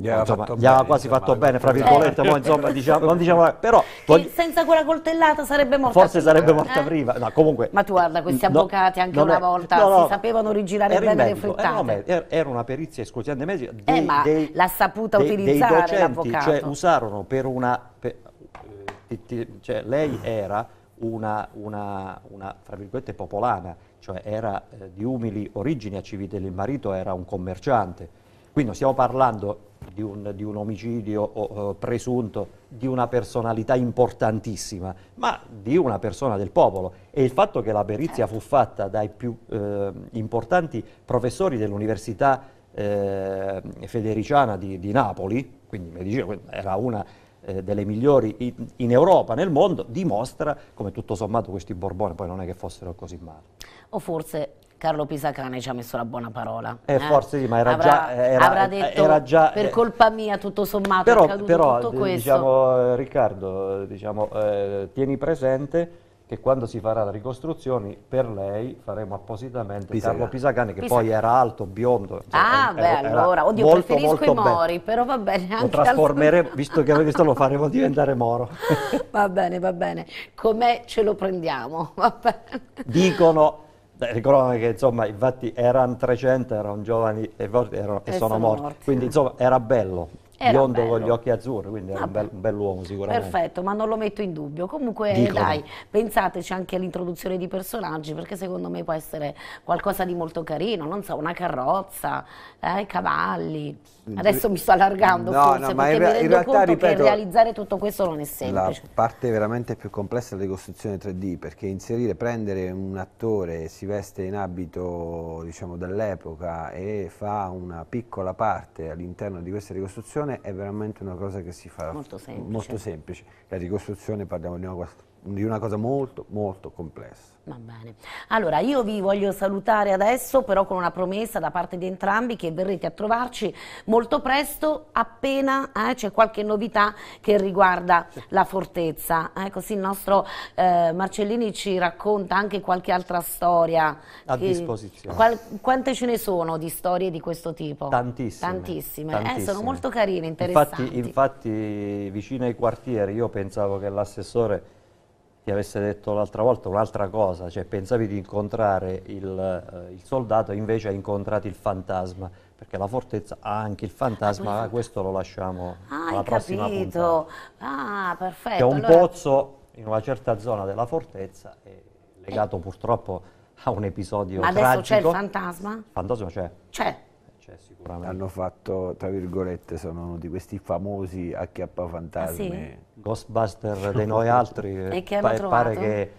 gli aveva, insomma, gli aveva bene, quasi fatto bene, fra virgolette, Eh. insomma, diciamo, non diciamo, però Che senza quella coltellata sarebbe morta forse prima, sarebbe morta eh? prima. No, comunque, Ma tu guarda, questi no, avvocati anche una è- volta no, no, si sapevano rigirare bene le medico, frittate. era, medico, era- una perizia esclusivamente medica. Eh, dei- ma dei- l'ha saputa dei- utilizzare Dei docenti, l'avvocato. cioè usarono per una... per- eh, ti- ti- cioè, lei era una, una, una, fra virgolette, popolana, cioè era eh, di umili origini a Civitella, il marito era un commerciante. Quindi non stiamo parlando di un, di un omicidio o, o presunto di una personalità importantissima, ma di una persona del popolo. E il fatto che la perizia fu fatta dai più eh, importanti professori dell'Università eh, Federiciana di, di Napoli, quindi medicina, era una eh, delle migliori in, in Europa, nel mondo, dimostra come tutto sommato questi Borbone poi non è che fossero così male. O forse Carlo Pisacane ci ha messo la buona parola. Eh, forse sì, ma era avrà, già- era- avrà detto era già- per eh, colpa mia tutto sommato è Però, accaduto però, tutto eh, questo. diciamo, eh, Riccardo, eh, diciamo, eh, tieni presente che quando si farà la ricostruzione per lei faremo appositamente Pisacane. Carlo Pisacane che Pisacane. poi era alto, biondo. insomma, Ah, beh, allora, oddio, molto, preferisco molto i bello. mori, però va bene Lo anche trasformeremo, <laughs> visto che questo lo faremo diventare moro. Va bene, va bene. Com'è ce lo prendiamo, va bene. Dicono, dai, ricordano che insomma, infatti erano 300, erano giovani e, erano- e E sono, sono morti. morti. Quindi insomma era bello, Era biondo con bello. gli occhi azzurri, quindi era un, Vabbè. bel- un bell'uomo sicuramente. Perfetto, ma non lo metto in dubbio. Comunque, Dicono. dai, pensateci anche all'introduzione di personaggi, perché secondo me può essere qualcosa di molto carino, non so, una carrozza, eh, cavalli. Adesso mi sto allargando No, forse, no, ma in rea- in realtà, ripeto, realizzare tutto questo non è La semplice. parte veramente più complessa è la ricostruzione 3D, perché inserire, prendere un attore, si veste in abito diciamo, dell'epoca e fa una piccola parte all'interno di questa ricostruzione è veramente una cosa che si fa Molto semplice. molto semplice. La ricostruzione parliamo di una, cosa- di una cosa molto molto complessa. Va bene. Allora, io vi voglio salutare adesso, però con una promessa da parte di entrambi che verrete a trovarci molto presto, appena eh, c'è qualche novità che riguarda la fortezza. Eh, così il nostro eh, Marcellini ci racconta anche qualche altra storia. A che- disposizione. qual- quante ce ne sono di storie di questo tipo? Tantissime. Tantissime. Eh, sono tantissime. molto carine, interessanti. Infatti, infatti, vicino ai quartieri, io pensavo che l'assessore ti avesse detto l'altra volta un'altra cosa, cioè pensavi di incontrare il, eh, il soldato, invece hai incontrato il fantasma, perché la fortezza ha anche il fantasma, ma questo lo lasciamo Ah, alla prossima puntata. capito. Ah, perfetto. C'è un allora- pozzo in una certa zona della fortezza, è legato purtroppo a un episodio Ma adesso tragico. c'è il fantasma? Il fantasma c'è, C'è. Sicuramente. Hanno fatto, tra virgolette, sono di questi famosi acchiappafantasmi. Ah, sì? Ghostbuster <laughs> dei noi altri E che hanno pa- trovato? pare che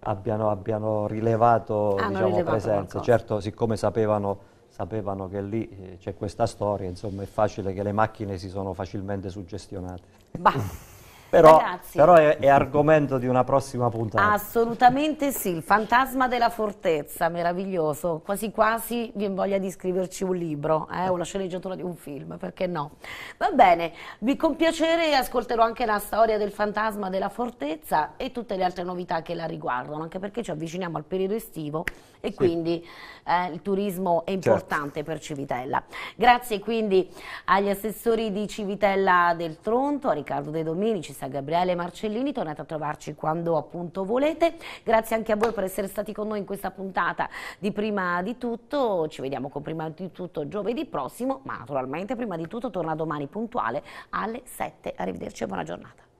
abbiano, abbiano rilevato, Hanno diciamo, rilevato presenze. qualcosa. Certo, siccome sapevano, sapevano che lì eh, c'è questa storia, insomma è facile che le macchine si sono facilmente suggestionate. Bah. <laughs> Però, Ragazzi. però è, è argomento di una prossima puntata. Assolutamente sì, il fantasma della fortezza, meraviglioso. Quasi quasi viene voglia di scriverci un libro, eh, una sceneggiatura di un film, perché no? Va bene, vi con piacere ascolterò anche la storia del fantasma della fortezza e tutte le altre novità che la riguardano, anche perché ci avviciniamo al periodo estivo e quindi eh, il turismo è importante per Civitella. Grazie quindi agli assessori di Civitella del Tronto, a Riccardo De Dominici, a Gabriele Marcellini, tornate a trovarci quando appunto volete. Grazie anche a voi per essere stati con noi in questa puntata di Prima di Tutto, ci vediamo con Prima di Tutto giovedì prossimo, ma naturalmente prima di tutto torna domani puntuale alle 7. Arrivederci e buona giornata.